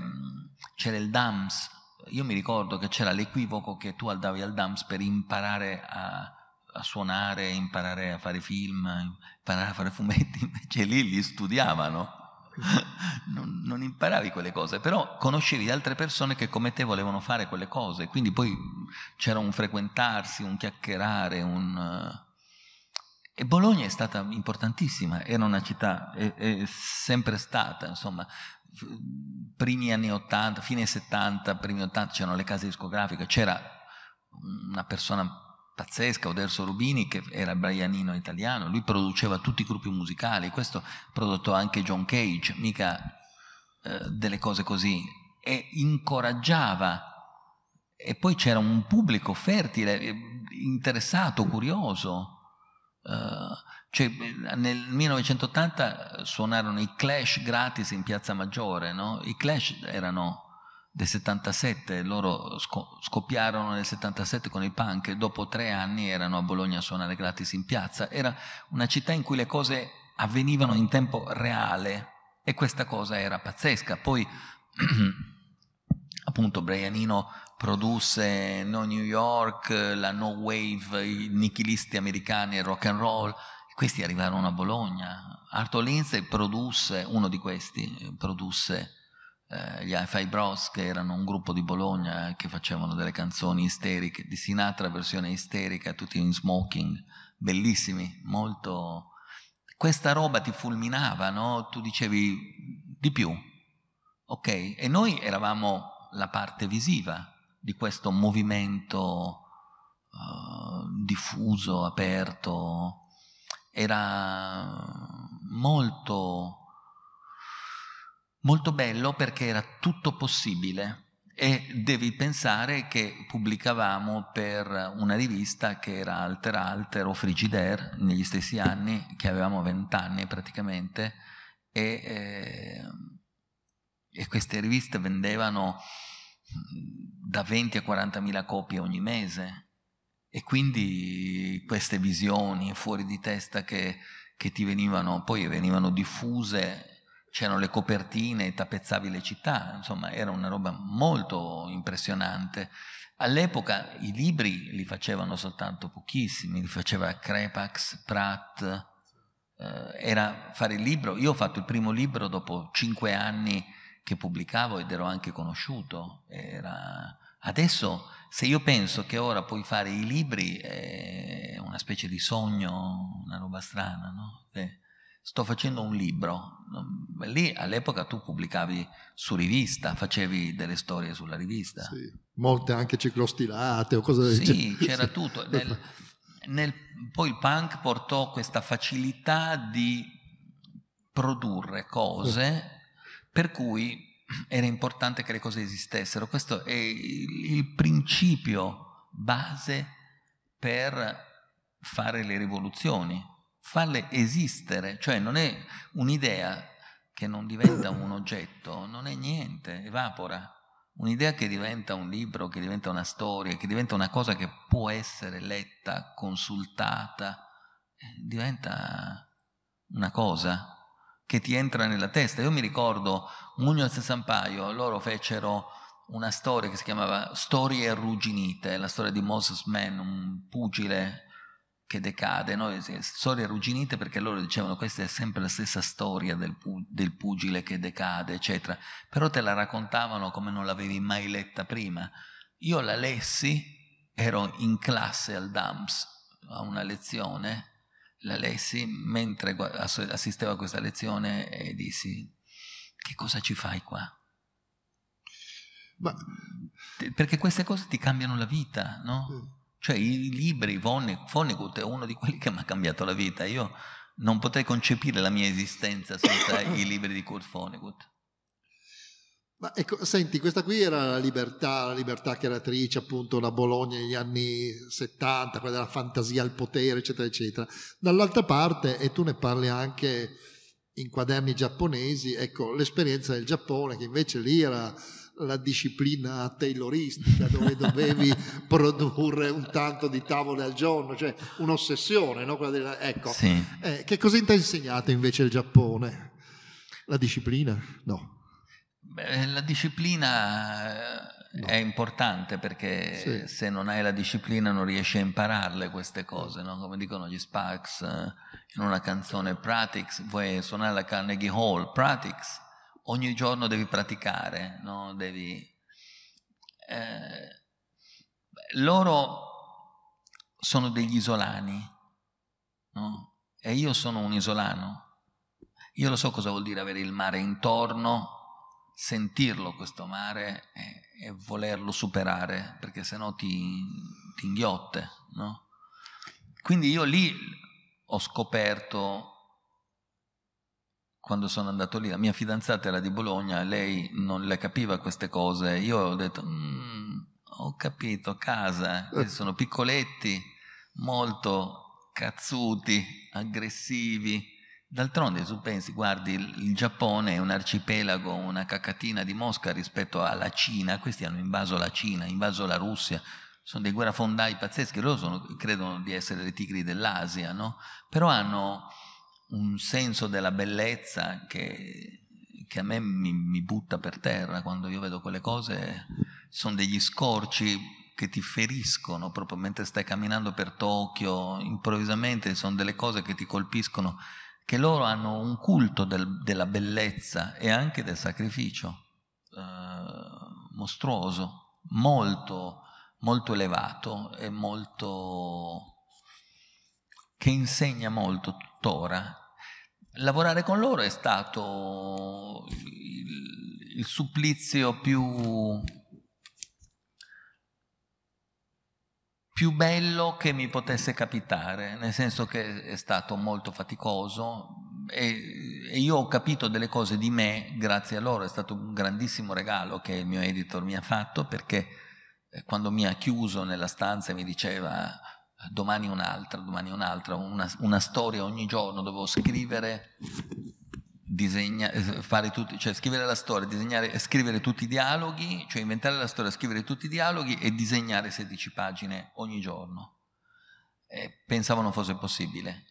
c'era il DAMS. Io mi ricordo che c'era l'equivoco che tu andavi al DAMS per imparare a, a suonare, imparare a fare film, imparare a fare fumetti, invece lì li studiavano. Non, non, imparavi quelle cose, però conoscevi altre persone che come te volevano fare quelle cose, quindi poi c'era un frequentarsi, un chiacchierare, un, E Bologna è stata importantissima, era una città, è, è sempre stata, insomma, primi anni 80, fine 70, primi 80 c'erano le case discografiche, c'era una persona pazzesca, Oderso Rubini, che era braianino italiano, lui produceva tutti i gruppi musicali, questo prodotto anche John Cage, mica eh, delle cose così, e incoraggiava. E poi c'era un pubblico fertile, eh, interessato, curioso. Uh, cioè, nel 1980 suonarono i Clash gratis in Piazza Maggiore, no? I Clash erano del 77, loro scoppiarono nel 77 con il punk e dopo tre anni erano a Bologna a suonare gratis in piazza. Era una città in cui le cose avvenivano in tempo reale e questa cosa era pazzesca. Poi appunto Brianino produsse No New York, la No Wave, i nichilisti americani, il rock and roll, questi arrivarono a Bologna. Arthur Lindsay produsse, uno di questi, produsse eh, gli Hi-Fi Bros, che erano un gruppo di Bologna eh, che facevano delle canzoni isteriche, di Sinatra versione isterica, tutti in smoking, bellissimi, molto... Questa roba ti fulminava, no? Tu dicevi di più, ok? E noi eravamo la parte visiva di questo movimento uh, diffuso, aperto, era molto, molto bello perché era tutto possibile e devi pensare che pubblicavamo per una rivista che era Alter Alter o Frigidaire negli stessi anni, che avevamo vent'anni praticamente, e, eh, e, queste riviste vendevano da 20 a 40 mila copie ogni mese. E quindi queste visioni fuori di testa che, che ti venivano, poi venivano diffuse, c'erano le copertine, tappezzavi le città, insomma era una roba molto impressionante. All'epoca i libri li facevano soltanto pochissimi, li faceva Crepax, Pratt, eh, era fare il libro. Io ho fatto il primo libro dopo cinque anni che pubblicavo ed ero anche conosciuto. Era... Adesso se io penso che ora puoi fare i libri è una specie di sogno, una roba strana, no? Sto facendo un libro, lì all'epoca tu pubblicavi su rivista, facevi delle storie sulla rivista. Sì, molte anche ciclostilate o cose del genere. Sì, c'era tutto. Nel, nel, poi il punk portò questa facilità di produrre cose per cui era importante che le cose esistessero. Questo è il principio base per fare le rivoluzioni, farle esistere, cioè non è un'idea che non diventa un oggetto, non è niente, evapora. Un'idea che diventa un libro, che diventa una storia, che diventa una cosa che può essere letta, consultata, eh, diventa una cosa che ti entra nella testa. Io mi ricordo Munoz e Sampaio, loro fecero una storia che si chiamava Storie arrugginite, la storia di Moses Mann, un pugile che decade, no? storie arrugginite perché loro dicevano questa è sempre la stessa storia del, del pugile che decade, eccetera, però te la raccontavano come non l'avevi mai letta prima. Io la lessi, ero in classe al DAMS a una lezione la lessi mentre assistevo a questa lezione e dissi che cosa ci fai qua? Ma... Perché queste cose ti cambiano la vita, no? Mm. Cioè i libri, Vonnegut è uno di quelli che mi ha cambiato la vita. Io non potrei concepire la mia esistenza senza i libri di Kurt Vonnegut. Ma ecco, senti, questa qui era la libertà, la libertà creatrice, appunto, la Bologna negli anni 70, quella della fantasia al potere, eccetera, eccetera. Dall'altra parte, e tu ne parli anche in quaderni giapponesi, ecco, l'esperienza del Giappone, che invece lì era la disciplina tayloristica, dove dovevi produrre un tanto di tavole al giorno, cioè un'ossessione, no? della, ecco. Sì. Eh, che cosa ti ha insegnato invece il Giappone? La disciplina? No. Beh, la disciplina no. è importante perché sì. se non hai la disciplina non riesci a impararle queste cose, no? come dicono gli Sparks eh, in una canzone Pratics, vuoi suonare la Carnegie Hall, Pratics, ogni giorno devi praticare, no? devi... Eh, loro sono degli isolani, no? E io sono un isolano. Io lo so cosa vuol dire avere il mare intorno, sentirlo questo mare e, e volerlo superare, perché sennò ti, ti inghiotte, no? Quindi io lì ho scoperto quando sono andato lì, la mia fidanzata era di Bologna, lei non le capiva queste cose, io ho detto, mm, ho capito, casa, sono piccoletti, molto cazzuti, aggressivi. D'altronde tu pensi, guardi, il Giappone è un arcipelago, una cacatina di Mosca rispetto alla Cina, questi hanno invaso la Cina, invaso la Russia, sono dei guerrafondai pazzeschi, loro sono, credono di essere le tigri dell'Asia, no? Però hanno un senso della bellezza che, che a me mi, mi, butta per terra quando io vedo quelle cose, sono degli scorci che ti feriscono proprio mentre stai camminando per Tokyo, improvvisamente sono delle cose che ti colpiscono, che loro hanno un culto del, della bellezza e anche del sacrificio eh, mostruoso, molto, molto elevato e molto che insegna molto tuttora lavorare con loro è stato il, il supplizio più, più bello che mi potesse capitare, nel senso che è stato molto faticoso e, e, io ho capito delle cose di me grazie a loro, è stato un grandissimo regalo che il mio editor mi ha fatto perché eh, quando mi ha chiuso nella stanza e mi diceva domani un'altra, domani un'altra, una, una storia ogni giorno, dovevo scrivere, disegnare, eh, fare tutti, cioè scrivere la storia, disegnare, scrivere tutti i dialoghi, cioè inventare la storia, scrivere tutti i dialoghi e disegnare 16 pagine ogni giorno. E pensavo non fosse possibile.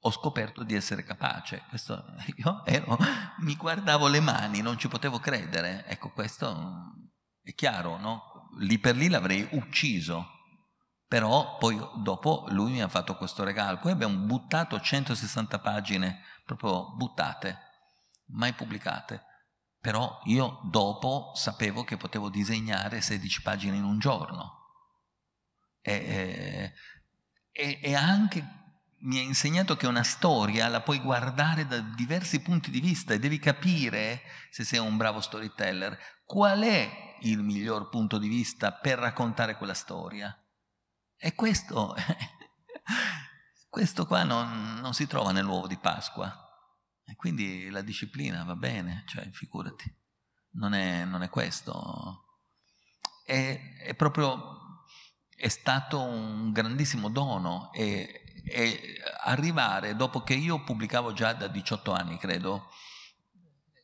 Ho scoperto di essere capace. Questo, io ero, mi guardavo le mani, non ci potevo credere. Ecco, questo è chiaro, no? Lì per lì l'avrei ucciso però poi dopo lui mi ha fatto questo regalo. Poi abbiamo buttato 160 pagine, proprio buttate, mai pubblicate. Però io dopo sapevo che potevo disegnare 16 pagine in un giorno. E, e, e anche mi ha insegnato che una storia la puoi guardare da diversi punti di vista e devi capire, se sei un bravo storyteller, qual è il miglior punto di vista per raccontare quella storia. E questo, questo qua non, non, si trova nell'uovo di Pasqua. E quindi la disciplina va bene, cioè figurati, non è, non è questo. È, è, proprio, è stato un grandissimo dono e, e arrivare dopo che io pubblicavo già da 18 anni, credo,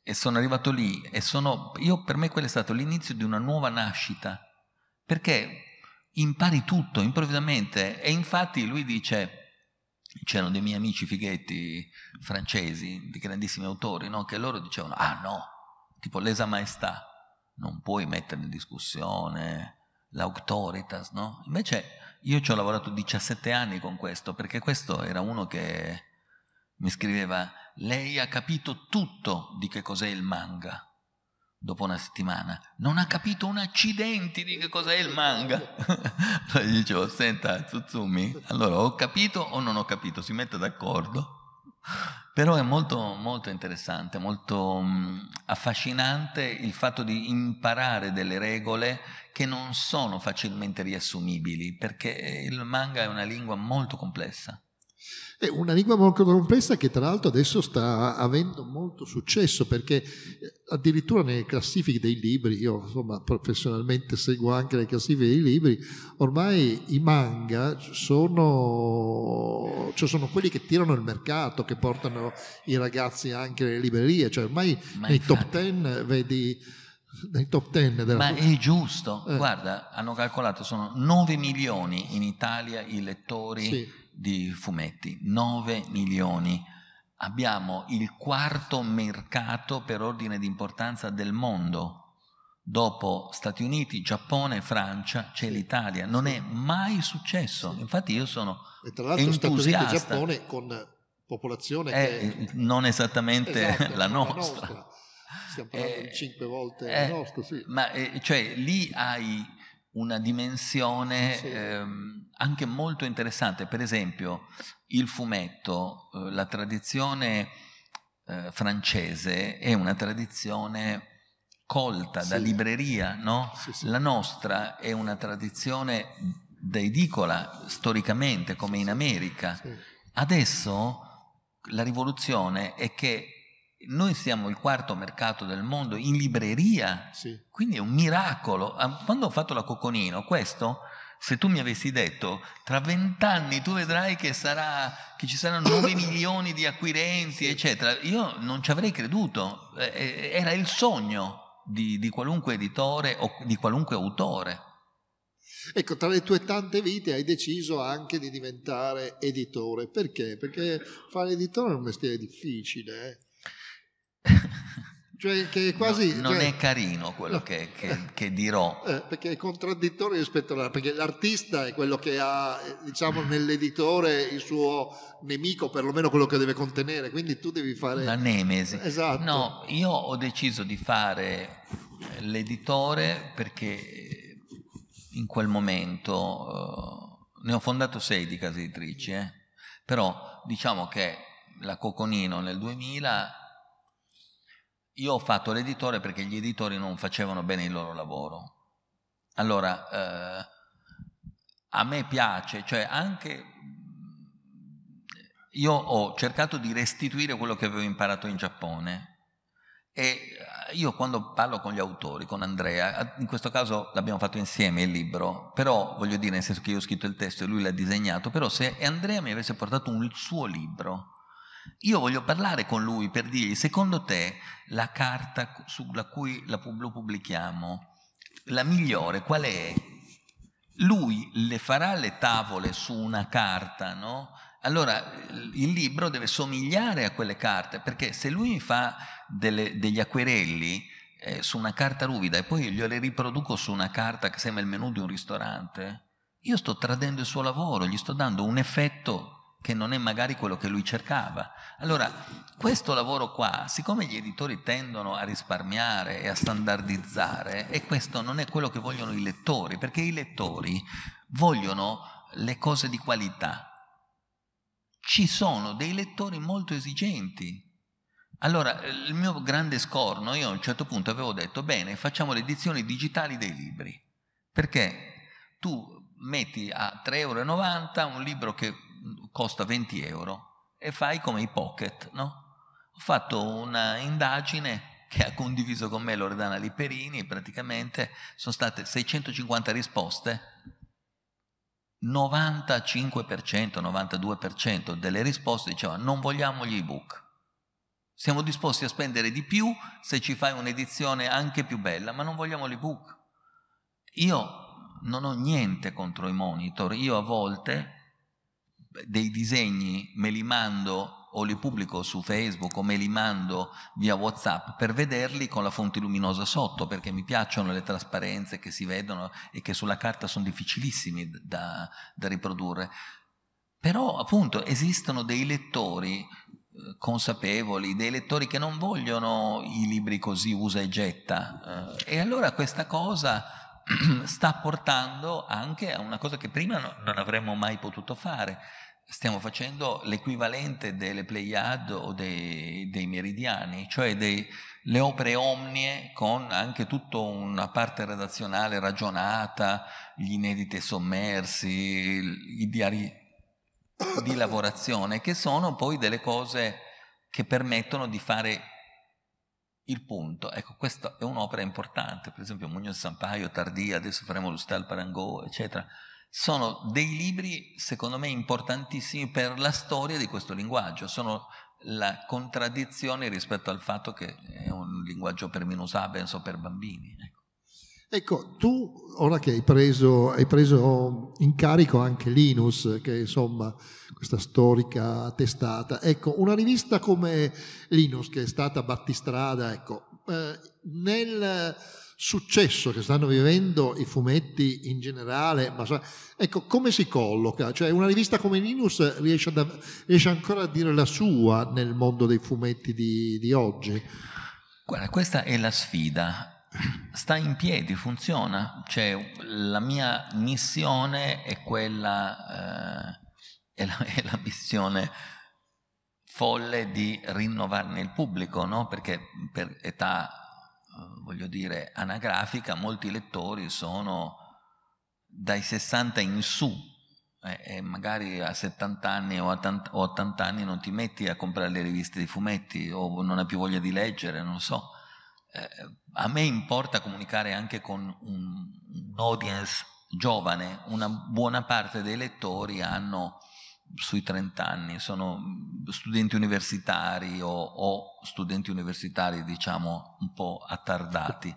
e sono arrivato lì e sono, io per me quello è stato l'inizio di una nuova nascita, perché impari tutto improvvisamente e infatti lui dice c'erano dei miei amici fighetti francesi di grandissimi autori no? che loro dicevano ah no tipo lesa maestà non puoi mettere in discussione l'autoritas no? invece io ci ho lavorato 17 anni con questo perché questo era uno che mi scriveva lei ha capito tutto di che cos'è il manga dopo una settimana, non ha capito un accidente di che cos'è il manga. allora gli dicevo, senta Tsutsumi, allora ho capito o non ho capito, si mette d'accordo. Però è molto, molto interessante, molto um, affascinante il fatto di imparare delle regole che non sono facilmente riassumibili, perché il manga è una lingua molto complessa. È una lingua molto complessa che tra l'altro adesso sta avendo molto successo perché eh, addirittura nelle classifiche dei libri, io insomma professionalmente seguo anche le classifiche dei libri, ormai i manga sono, cioè sono quelli che tirano il mercato, che portano i ragazzi anche nelle librerie, cioè ormai Ma nei infatti... top ten vedi nei top ten della Ma è giusto, eh. guarda, hanno calcolato, sono 9 milioni in Italia i lettori sì di fumetti, 9 milioni. Abbiamo il quarto mercato per ordine di importanza del mondo. Dopo Stati Uniti, Giappone, Francia, c'è l'Italia. Non è mai successo. Infatti io sono e tra l'altro entusiasta. Stati Uniti e Giappone con popolazione è che... non esattamente esatto, la nostra. nostra. Stiamo parlando eh, di cinque volte eh, la nostra, sì. Ma eh, cioè lì hai una dimensione sì. ehm, anche molto interessante. Per esempio, il fumetto, eh, la tradizione eh, francese è una tradizione colta sì. da libreria, no? Sì. La nostra è una tradizione da edicola storicamente, come in America. Adesso la rivoluzione è che noi siamo il quarto mercato del mondo in libreria, quindi è un miracolo. Ah, quando ho fatto la Coconino, questo se tu mi avessi detto tra vent'anni tu vedrai che, sarà, che ci saranno 9 milioni di acquirenti, eccetera, io non ci avrei creduto. Eh, eh, era il sogno di, di qualunque editore o di qualunque autore. Ecco, tra le tue tante vite hai deciso anche di diventare editore. Perché? Perché fare editore è un mestiere difficile. Eh? Cioè che quasi, no, non cioè, è carino quello no, che, che, che, dirò. Eh, perché è contraddittorio rispetto alla... perché l'artista è quello che ha, diciamo, nell'editore il suo nemico, perlomeno quello che deve contenere, quindi tu devi fare... La nemesi. Esatto. No, io ho deciso di fare l'editore perché in quel momento uh, ne ho fondato sei di case editrici, eh? però diciamo che la Coconino nel 2000 io ho fatto l'editore perché gli editori non facevano bene il loro lavoro. Allora, eh, a me piace, cioè anche io ho cercato di restituire quello che avevo imparato in Giappone e io quando parlo con gli autori, con Andrea, in questo caso l'abbiamo fatto insieme il libro, però voglio dire nel senso che io ho scritto il testo e lui l'ha disegnato, però se Andrea mi avesse portato un suo libro, io voglio parlare con lui per dirgli, secondo te la carta sulla cui la, lo pubblichiamo, la migliore qual è? Lui le farà le tavole su una carta, no? Allora il libro deve somigliare a quelle carte, perché se lui mi fa delle, degli acquerelli eh, su una carta ruvida e poi gliele riproduco su una carta che sembra il menù di un ristorante, io sto tradendo il suo lavoro, gli sto dando un effetto che non è magari quello che lui cercava. Allora, questo lavoro qua, siccome gli editori tendono a risparmiare e a standardizzare, e questo non è quello che vogliono i lettori, perché i lettori vogliono le cose di qualità. Ci sono dei lettori molto esigenti. Allora, il mio grande scorno, io a un certo punto avevo detto, bene, facciamo le edizioni digitali dei libri, perché tu metti a 3,90 euro un libro che costa 20 euro e fai come i pocket, no? Ho fatto una indagine che ha condiviso con me Loredana Liperini, praticamente sono state 650 risposte, 95%, 92% delle risposte dicevano non vogliamo gli ebook. Siamo disposti a spendere di più se ci fai un'edizione anche più bella, ma non vogliamo l'ebook. Io non ho niente contro i monitor, io a volte dei disegni me li mando o li pubblico su Facebook o me li mando via Whatsapp per vederli con la fonte luminosa sotto perché mi piacciono le trasparenze che si vedono e che sulla carta sono difficilissimi da, da riprodurre. Però appunto esistono dei lettori eh, consapevoli, dei lettori che non vogliono i libri così usa e getta. Eh, e allora questa cosa sta portando anche a una cosa che prima non avremmo mai potuto fare, stiamo facendo l'equivalente delle Pleiad o dei, dei meridiani, cioè dei, le opere omnie con anche tutta una parte redazionale ragionata, gli inediti sommersi, i diari di lavorazione, che sono poi delle cose che permettono di fare il punto. Ecco, questa è un'opera importante, per esempio Muñoz Sampaio, Tardia, adesso faremo l'Ustal Parangò, eccetera sono dei libri, secondo me, importantissimi per la storia di questo linguaggio. Sono la contraddizione rispetto al fatto che è un linguaggio per minus abens o per bambini. Ecco. ecco, tu ora che hai preso, hai preso in carico anche Linus, che insomma questa storica testata, ecco, una rivista come Linus, che è stata battistrada, ecco, eh, nel successo che stanno vivendo i fumetti in generale, ma ecco come si colloca? Cioè una rivista come Linus riesce, a, riesce ancora a dire la sua nel mondo dei fumetti di, di oggi? Guarda, questa è la sfida. sta in piedi, funziona. Cioè, la mia missione è quella, eh, è, la, è, la, missione folle di rinnovarne il pubblico, no? perché per età, voglio dire, anagrafica, molti lettori sono dai 60 in su, e magari a 70 anni o a 80 anni non ti metti a comprare le riviste di fumetti o non hai più voglia di leggere, non so. Eh, a me importa comunicare anche con un, un audience giovane, una buona parte dei lettori hanno sui 30 anni, sono studenti universitari o, o studenti universitari diciamo un po' attardati.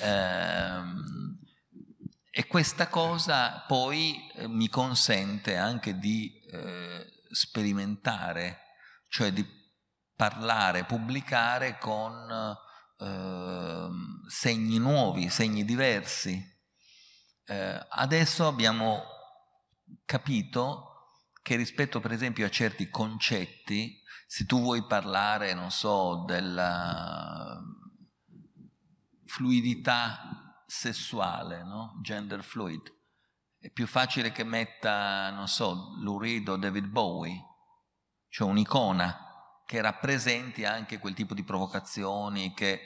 Eh, e questa cosa poi eh, mi consente anche di eh, sperimentare, cioè di parlare, pubblicare con eh, segni nuovi, segni diversi. Eh, adesso abbiamo capito che rispetto per esempio a certi concetti, se tu vuoi parlare, non so, della fluidità sessuale, no? gender fluid. È più facile che metta, non so, Lurid o David Bowie, cioè un'icona che rappresenti anche quel tipo di provocazioni che,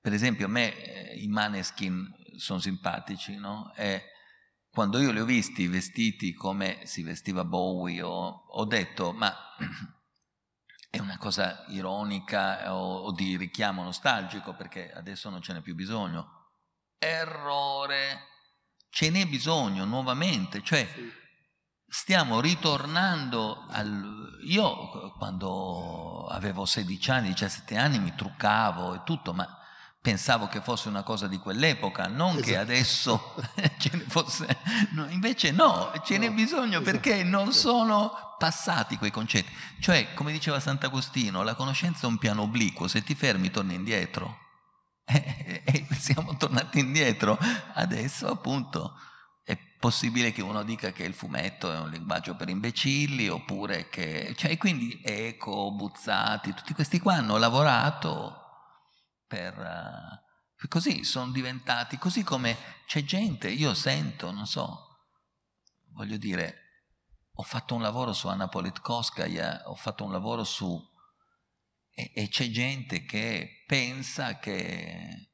per esempio, a me eh, i maneskin sono simpatici, no? E quando io li ho visti vestiti come si vestiva Bowie, ho, ho detto, ma è una cosa ironica o, o di richiamo nostalgico, perché adesso non ce n'è più bisogno. Errore, ce n'è bisogno nuovamente, cioè stiamo ritornando al... Io quando avevo 16 anni, 17 anni mi truccavo e tutto, ma pensavo che fosse una cosa di quell'epoca, non esatto. che adesso ce ne fosse... No, invece no, ce n'è bisogno esatto. perché non sono passati quei concetti. Cioè, come diceva Sant'Agostino, la conoscenza è un piano obliquo, se ti fermi torni indietro. E, e siamo tornati indietro. Adesso appunto è possibile che uno dica che il fumetto è un linguaggio per imbecilli oppure che... Cioè, quindi Eco, Buzzati, tutti questi qua hanno lavorato per... Uh, così sono diventati, così come c'è gente, io sento, non so, voglio dire, ho fatto un lavoro su Anna Politkovskaya, ho fatto un lavoro su e, e c'è gente che pensa che,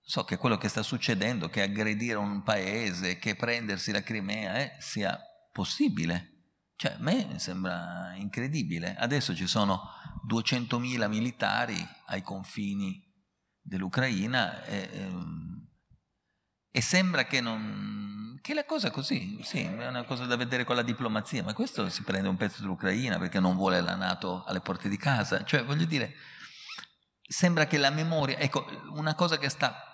so, che quello che sta succedendo, che aggredire un paese, che prendersi la Crimea, eh, sia possibile. Cioè, a me sembra incredibile. Adesso ci sono 200.000 militari ai confini dell'Ucraina e, ehm, e sembra che non, che la cosa così, sì, è una cosa da vedere con la diplomazia, ma questo si prende un pezzo dell'Ucraina perché non vuole la Nato alle porte di casa, cioè voglio dire, sembra che la memoria, ecco, una cosa che sta,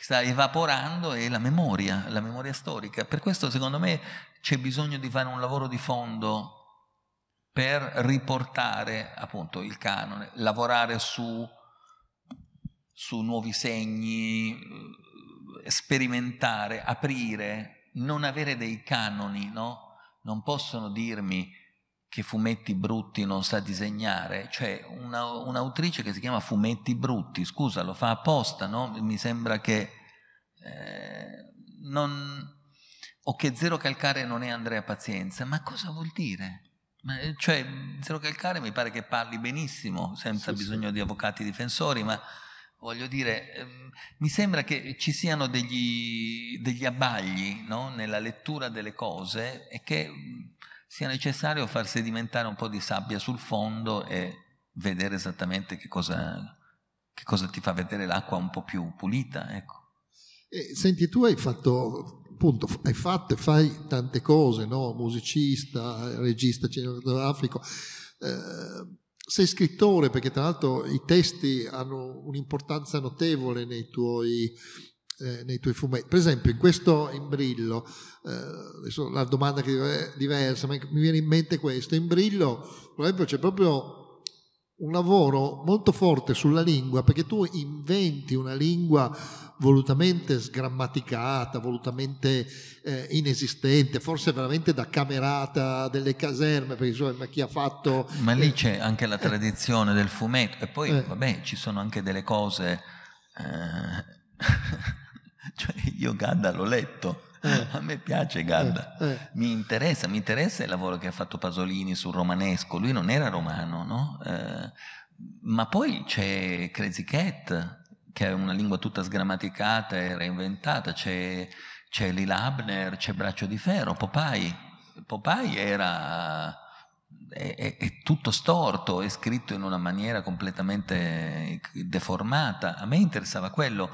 sta evaporando è la memoria, la memoria storica, per questo secondo me c'è bisogno di fare un lavoro di fondo per riportare appunto il canone, lavorare su, su nuovi segni, sperimentare, aprire, non avere dei canoni, no? Non possono dirmi che fumetti brutti non sa disegnare, cioè una, un'autrice che si chiama Fumetti Brutti, scusa, lo fa apposta, no? Mi sembra che eh, non, o che Zero Calcare non è Andrea Pazienza, ma cosa vuol dire? Cioè, Zero Calcare mi pare che parli benissimo, senza sì, bisogno sì. di avvocati difensori, ma voglio dire, ehm, mi sembra che ci siano degli, degli abbagli no? nella lettura delle cose e che sia necessario far sedimentare un po' di sabbia sul fondo e vedere esattamente che cosa, che cosa ti fa vedere l'acqua un po' più pulita. Ecco. Eh, senti, tu hai fatto, appunto, hai fatto e fai tante cose, no? musicista, regista cinematografico. Eh, sei scrittore perché tra l'altro i testi hanno un'importanza notevole nei tuoi, eh, nei tuoi fumetti. Per esempio in questo Imbrillo, eh, adesso la domanda che è diversa, ma mi viene in mente questo, in Brillo per esempio c'è proprio un lavoro molto forte sulla lingua perché tu inventi una lingua volutamente sgrammaticata, volutamente eh, inesistente, forse veramente da camerata delle caserme, perché insomma chi ha fatto... Ma lì eh, c'è anche la tradizione del fumetto e poi eh. vabbè ci sono anche delle cose Eh, cioè io Gadda l'ho letto, eh. a me piace Gadda, eh. eh. mi interessa, mi interessa il lavoro che ha fatto Pasolini sul romanesco, lui non era romano, no? Eh, ma poi c'è Crazy Cat, che è una lingua tutta sgrammaticata e reinventata, c'è, c'è Lila Abner, c'è Braccio di Ferro, Popeye. Popeye era è, è, è, tutto storto, è scritto in una maniera completamente deformata. A me interessava quello.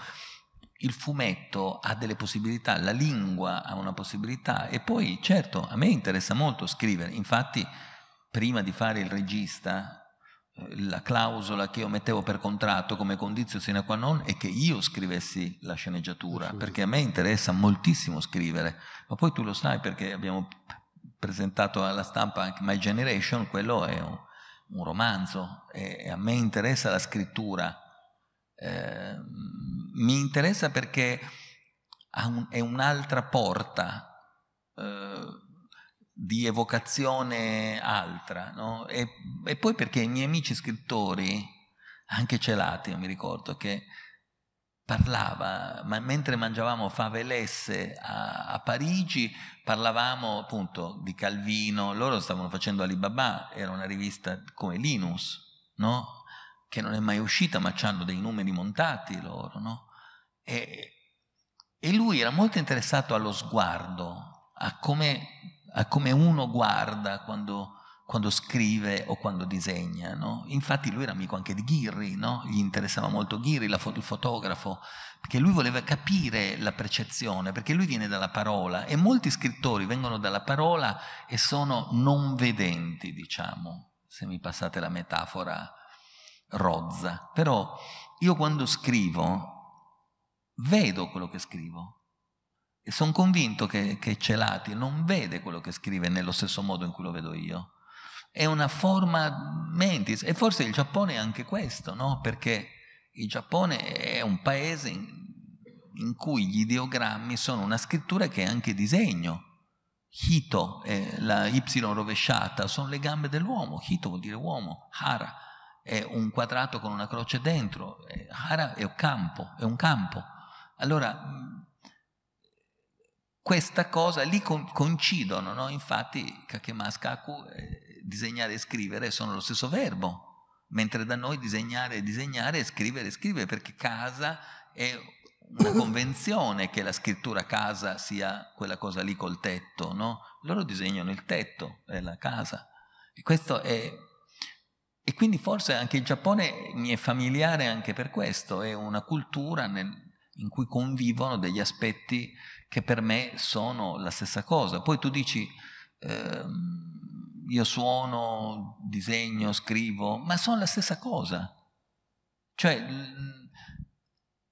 Il fumetto ha delle possibilità, la lingua ha una possibilità e poi certo a me interessa molto scrivere, infatti prima di fare il regista la clausola che io mettevo per contratto come condizione sine qua non è che io scrivessi la sceneggiatura, perché a me interessa moltissimo scrivere, ma poi tu lo sai perché abbiamo presentato alla stampa anche My Generation, quello è un, un romanzo e a me interessa la scrittura. Eh, mi interessa perché è un'altra porta. Eh, di evocazione altra, no? e, e, poi perché i miei amici scrittori, anche celati, mi ricordo che parlava, ma mentre mangiavamo favelesse a, a, Parigi, parlavamo appunto di Calvino, loro stavano facendo Alibaba, era una rivista come Linus, no? che non è mai uscita, ma hanno dei numeri montati loro, no? E, e lui era molto interessato allo sguardo, a come a come uno guarda quando, quando scrive o quando disegna. No? Infatti lui era amico anche di Ghirri, no? gli interessava molto Ghirri, fo- il fotografo, perché lui voleva capire la percezione, perché lui viene dalla parola e molti scrittori vengono dalla parola e sono non vedenti, diciamo, se mi passate la metafora rozza. Però io quando scrivo vedo quello che scrivo, e sono convinto che, che Celati non vede quello che scrive nello stesso modo in cui lo vedo io. È una forma mentis. E forse il Giappone è anche questo, no? Perché il Giappone è un paese in, in cui gli ideogrammi sono una scrittura che è anche disegno. Hito, eh, la Y rovesciata, sono le gambe dell'uomo. Hito vuol dire uomo. Hara è un quadrato con una croce dentro. Hara è un campo, è un campo. Allora, questa cosa lì coincidono, no? infatti kakemaskaku, eh, disegnare e scrivere sono lo stesso verbo, mentre da noi disegnare e disegnare e scrivere e scrivere, perché casa è una convenzione che la scrittura casa sia quella cosa lì col tetto, no? Loro disegnano il tetto, è la casa. E questo è... E quindi forse anche il Giappone mi è familiare anche per questo, è una cultura nel, in cui convivono degli aspetti che per me sono la stessa cosa. Poi tu dici, eh, io suono, disegno, scrivo, ma sono la stessa cosa. Cioè,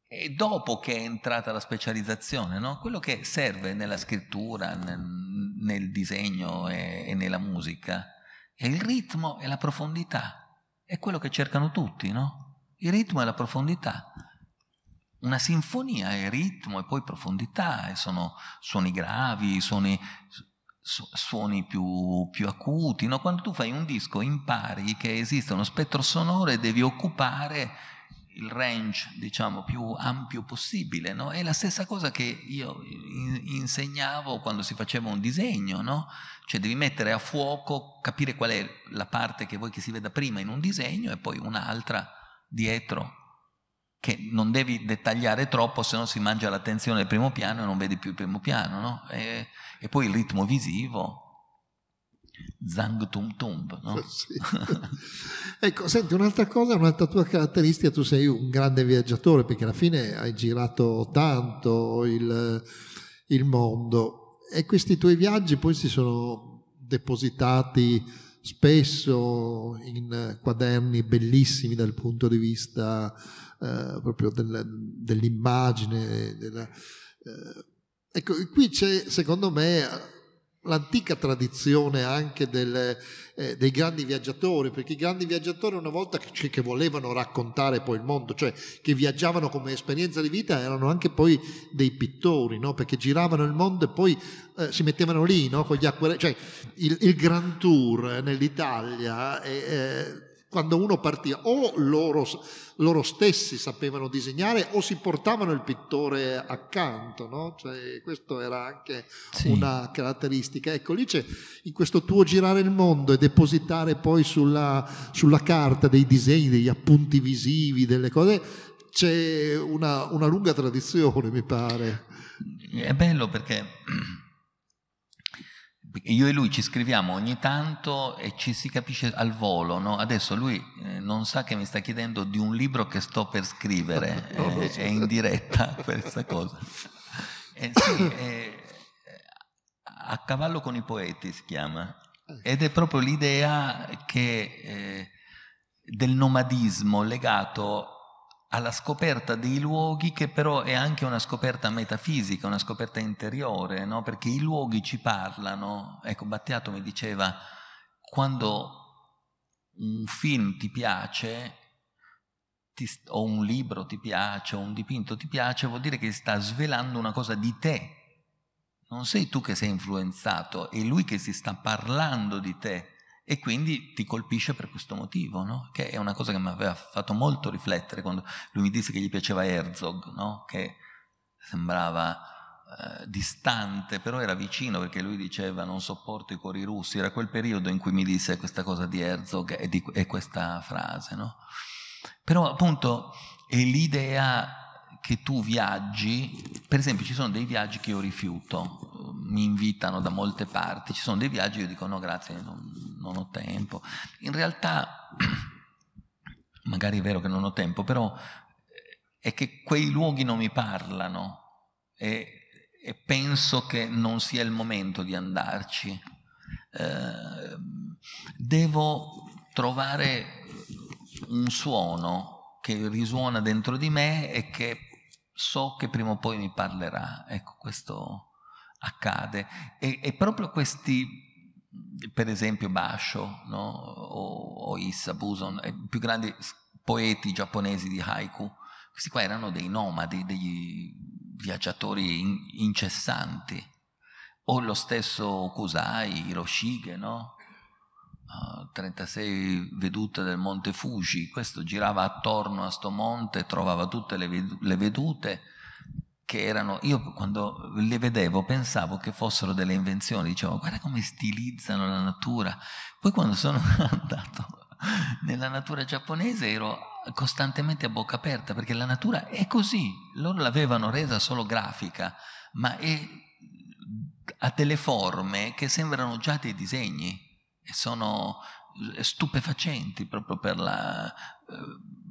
è dopo che è entrata la specializzazione, no? quello che serve nella scrittura, nel, nel disegno e, e, nella musica è il ritmo e la profondità. È quello che cercano tutti, no? Il ritmo e la profondità una sinfonia è ritmo e poi profondità, e sono suoni gravi, suoni, suoni più, più acuti. No? Quando tu fai un disco impari che esiste uno spettro sonoro e devi occupare il range diciamo più ampio possibile no? è la stessa cosa che io insegnavo quando si faceva un disegno no? cioè devi mettere a fuoco capire qual è la parte che vuoi che si veda prima in un disegno e poi un'altra dietro che non devi dettagliare troppo, se no si mangia l'attenzione del primo piano e non vedi più il primo piano, no? e, e, poi il ritmo visivo, zang tum tum. No? Sì. ecco, senti, un'altra cosa, un'altra tua caratteristica, tu sei un grande viaggiatore perché alla fine hai girato tanto il, il mondo e questi tuoi viaggi poi si sono depositati spesso in quaderni bellissimi dal punto di vista eh, proprio del, dell'immagine. Della, eh, ecco, qui c'è secondo me l'antica tradizione anche del, eh, dei grandi viaggiatori, perché i grandi viaggiatori una volta che, che, volevano raccontare poi il mondo, cioè che viaggiavano come esperienza di vita, erano anche poi dei pittori, no? perché giravano il mondo e poi eh, si mettevano lì no? con gli acquerelli, cioè il, il Grand Tour nell'Italia. Eh, quando uno partiva, o loro, loro, stessi sapevano disegnare o si portavano il pittore accanto, no? cioè, questa era anche sì. una caratteristica. Ecco, lì c'è in questo tuo girare il mondo e depositare poi sulla, sulla carta dei disegni, degli appunti visivi, delle cose, c'è una, una lunga tradizione, mi pare. È bello perché io e lui ci scriviamo ogni tanto e ci si capisce al volo, no? Adesso lui eh, non sa che mi sta chiedendo di un libro che sto per scrivere, eh, è in diretta questa cosa. Eh, sì, a cavallo con i poeti si chiama, ed è proprio l'idea che, eh, del nomadismo legato alla scoperta dei luoghi che però è anche una scoperta metafisica, una scoperta interiore, no? perché i luoghi ci parlano. Ecco, Battiato mi diceva, quando un film ti piace, ti, o un libro ti piace, o un dipinto ti piace, vuol dire che sta svelando una cosa di te. Non sei tu che sei influenzato, è lui che si sta parlando di te e quindi ti colpisce per questo motivo, no? che è una cosa che mi aveva fatto molto riflettere quando lui mi disse che gli piaceva Herzog, no? che sembrava eh, distante, però era vicino perché lui diceva non sopporto i cori russi, era quel periodo in cui mi disse questa cosa di Herzog e, di, e questa frase. No? Però appunto è l'idea che tu viaggi, per esempio ci sono dei viaggi che io rifiuto, mi invitano da molte parti, ci sono dei viaggi io dico no grazie, non, non ho tempo. In realtà, magari è vero che non ho tempo, però eh, è che quei luoghi non mi parlano e, e penso che non sia il momento di andarci. Eh, devo trovare un suono che risuona dentro di me e che so che prima o poi mi parlerà. Ecco, questo accade. E, e proprio questi, per esempio Basho no? o, o Issa Buson, i più grandi poeti giapponesi di haiku, questi qua erano dei nomadi, degli viaggiatori in, incessanti. O lo stesso Kusai, Hiroshige, no? Uh, 36 vedute del monte Fuji, questo girava attorno a sto monte, trovava tutte le, le vedute che erano, io quando le vedevo pensavo che fossero delle invenzioni, dicevo guarda come stilizzano la natura, poi quando sono andato nella natura giapponese ero costantemente a bocca aperta perché la natura è così, loro l'avevano resa solo grafica, ma è, ha delle forme che sembrano già dei disegni e sono stupefacenti proprio per la,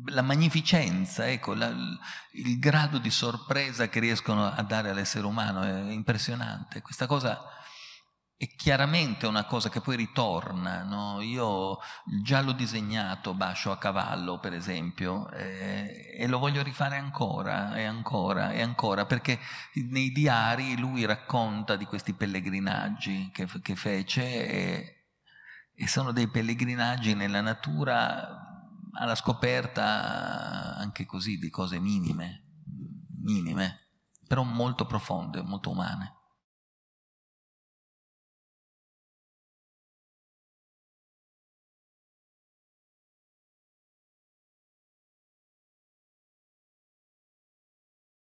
la magnificenza, ecco, la, il grado di sorpresa che riescono a dare all'essere umano è impressionante. Questa cosa è chiaramente una cosa che poi ritorna. No? Io già l'ho disegnato Bascio a cavallo, per esempio, eh, e lo voglio rifare ancora e ancora e ancora, perché nei diari lui racconta di questi pellegrinaggi che, che fece e, e sono dei pellegrinaggi nella natura alla scoperta anche così di cose minime, minime, però molto profonde, molto umane.